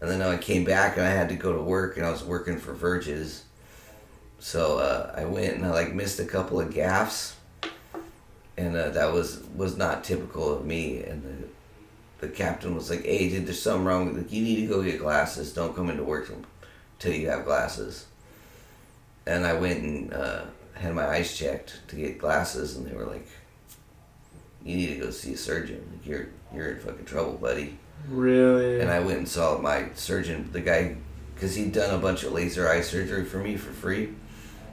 And then I came back and I had to go to work and I was working for Virg's, so uh, I went and I like missed a couple of gaffs, and uh, that was was not typical of me. And the the captain was like, "Hey, dude, there's something wrong. Like, you need to go get glasses. Don't come into work until you have glasses." And I went and uh, had my eyes checked to get glasses, and they were like, "You need to go see a surgeon. Like, you're you're in fucking trouble, buddy." Really. And I went and saw my surgeon, the guy, because he'd done a bunch of laser eye surgery for me for free.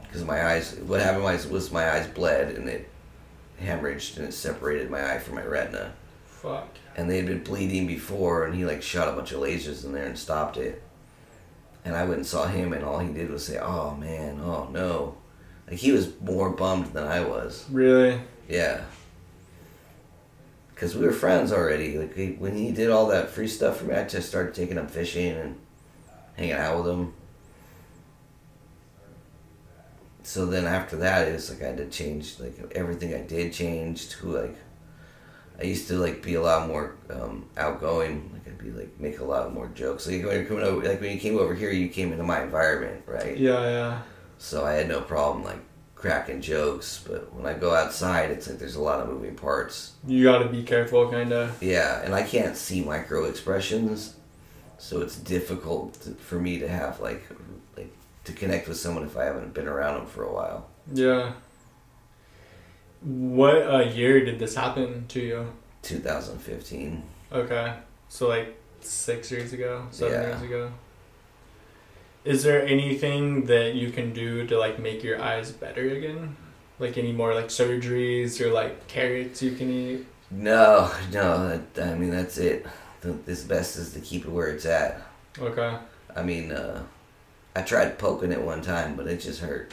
Because my eyes, what happened was, was my eyes bled and it hemorrhaged and it separated my eye from my retina. Fuck. And they had been bleeding before, and he like shot a bunch of lasers in there and stopped it. And I went and saw him, and all he did was say, "Oh man, oh no," like he was more bummed than I was. Really. Yeah. Because we were friends already. Like he, when he did all that free stuff for me, I just started taking him fishing and hanging out with him. So then after that, it was like I had to change. Like everything I did changed. Who like I used to like be a lot more um, outgoing. Like I'd be like make a lot more jokes. Like when you're coming over, like when you came over here, you came into my environment, right? Yeah. Yeah. So I had no problem like cracking jokes, but when I go outside, it's like there's a lot of moving parts. You got to be careful, kind of. Yeah, and I can't see micro expressions, so it's difficult to, for me to have like like to connect with someone if I haven't been around them for a while. Yeah. What uh, year did this happen to you? 2015. Okay. So like six years ago, seven Yeah. years ago. Is there anything that you can do to like make your eyes better again? Like any more like surgeries or like carrots you can eat? No, no, that, I mean that's it. This best is to keep it where it's at. Okay. I mean, uh, I tried poking it one time, but it just hurt.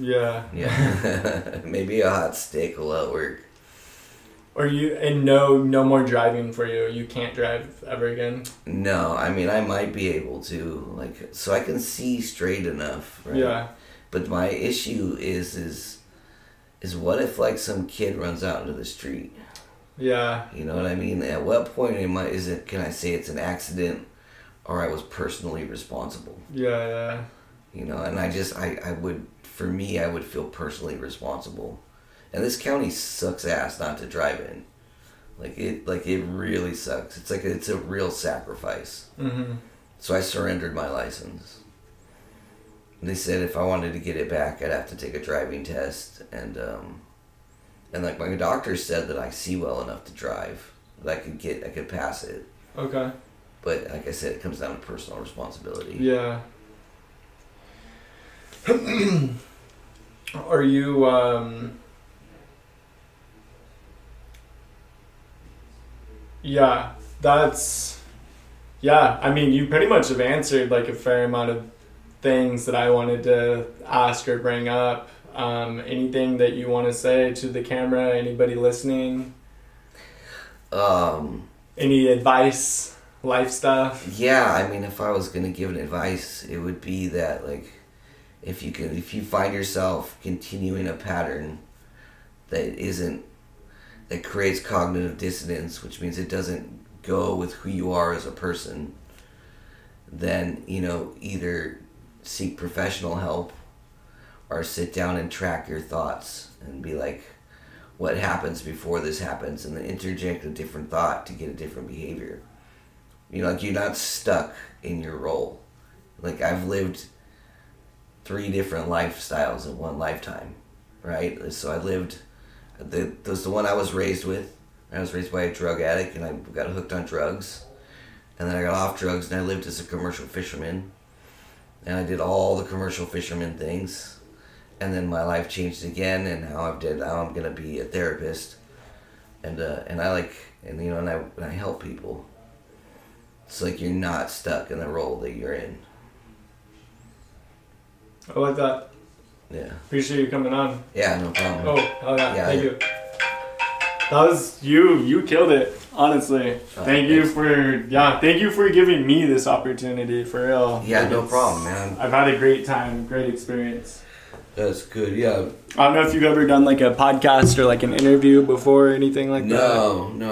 Yeah. Yeah, maybe a hot stick will work. Or you and no no more driving for you. You can't drive ever again. No, I mean I might be able to like so I can see straight enough. Right? Yeah. But my issue is is is what if like some kid runs out into the street? Yeah. You know what I mean? At what point am I? Is it? Can I say it's an accident, or I was personally responsible? Yeah. Yeah. You know, and I just I, I would for me I would feel personally responsible. And this county sucks ass not to drive in. Like it like it really sucks. It's like it's a real sacrifice. Mm-hmm. So I surrendered my license. They said if I wanted to get it back, I'd have to take a driving test, and um, and like my doctor said that I see well enough to drive, that I could get, I could pass it. Okay. But like I said, it comes down to personal responsibility. Yeah. Are you um Yeah, that's yeah, I mean you pretty much have answered like a fair amount of things that I wanted to ask or bring up. Um, anything that you want to say to the camera, anybody listening? Um, Any advice, life stuff? yeah, I mean, if I was gonna give an advice, it would be that like, if you can, if you find yourself continuing a pattern that isn't, that creates cognitive dissonance, which means it doesn't go with who you are as a person, then you know either seek professional help or sit down and track your thoughts and be like what happens before this happens and then interject a different thought to get a different behavior. You know like you're not stuck in your role. Like i've lived three different lifestyles in one lifetime right? So i lived the was the one i was raised with. I was raised by a drug addict and i got hooked on drugs. And then i got off drugs and i lived as a commercial fisherman. And i did all the commercial fisherman things. And then my life changed again and now i've did now i'm gonna be a therapist. And uh, and i like and you know and i, and I help people. It's like you're not stuck in the role that you're in. I like that. Yeah Appreciate you coming on. yeah no problem Oh, hell yeah. Yeah, Thank you. That was you. You killed it. Honestly. Oh, thank you thanks. for yeah. Thank you for giving me this opportunity for real. yeah Like, no problem man I've had a great time. Great experience. that's good yeah I don't know if you've ever done like a podcast or like an interview before or anything like that. no no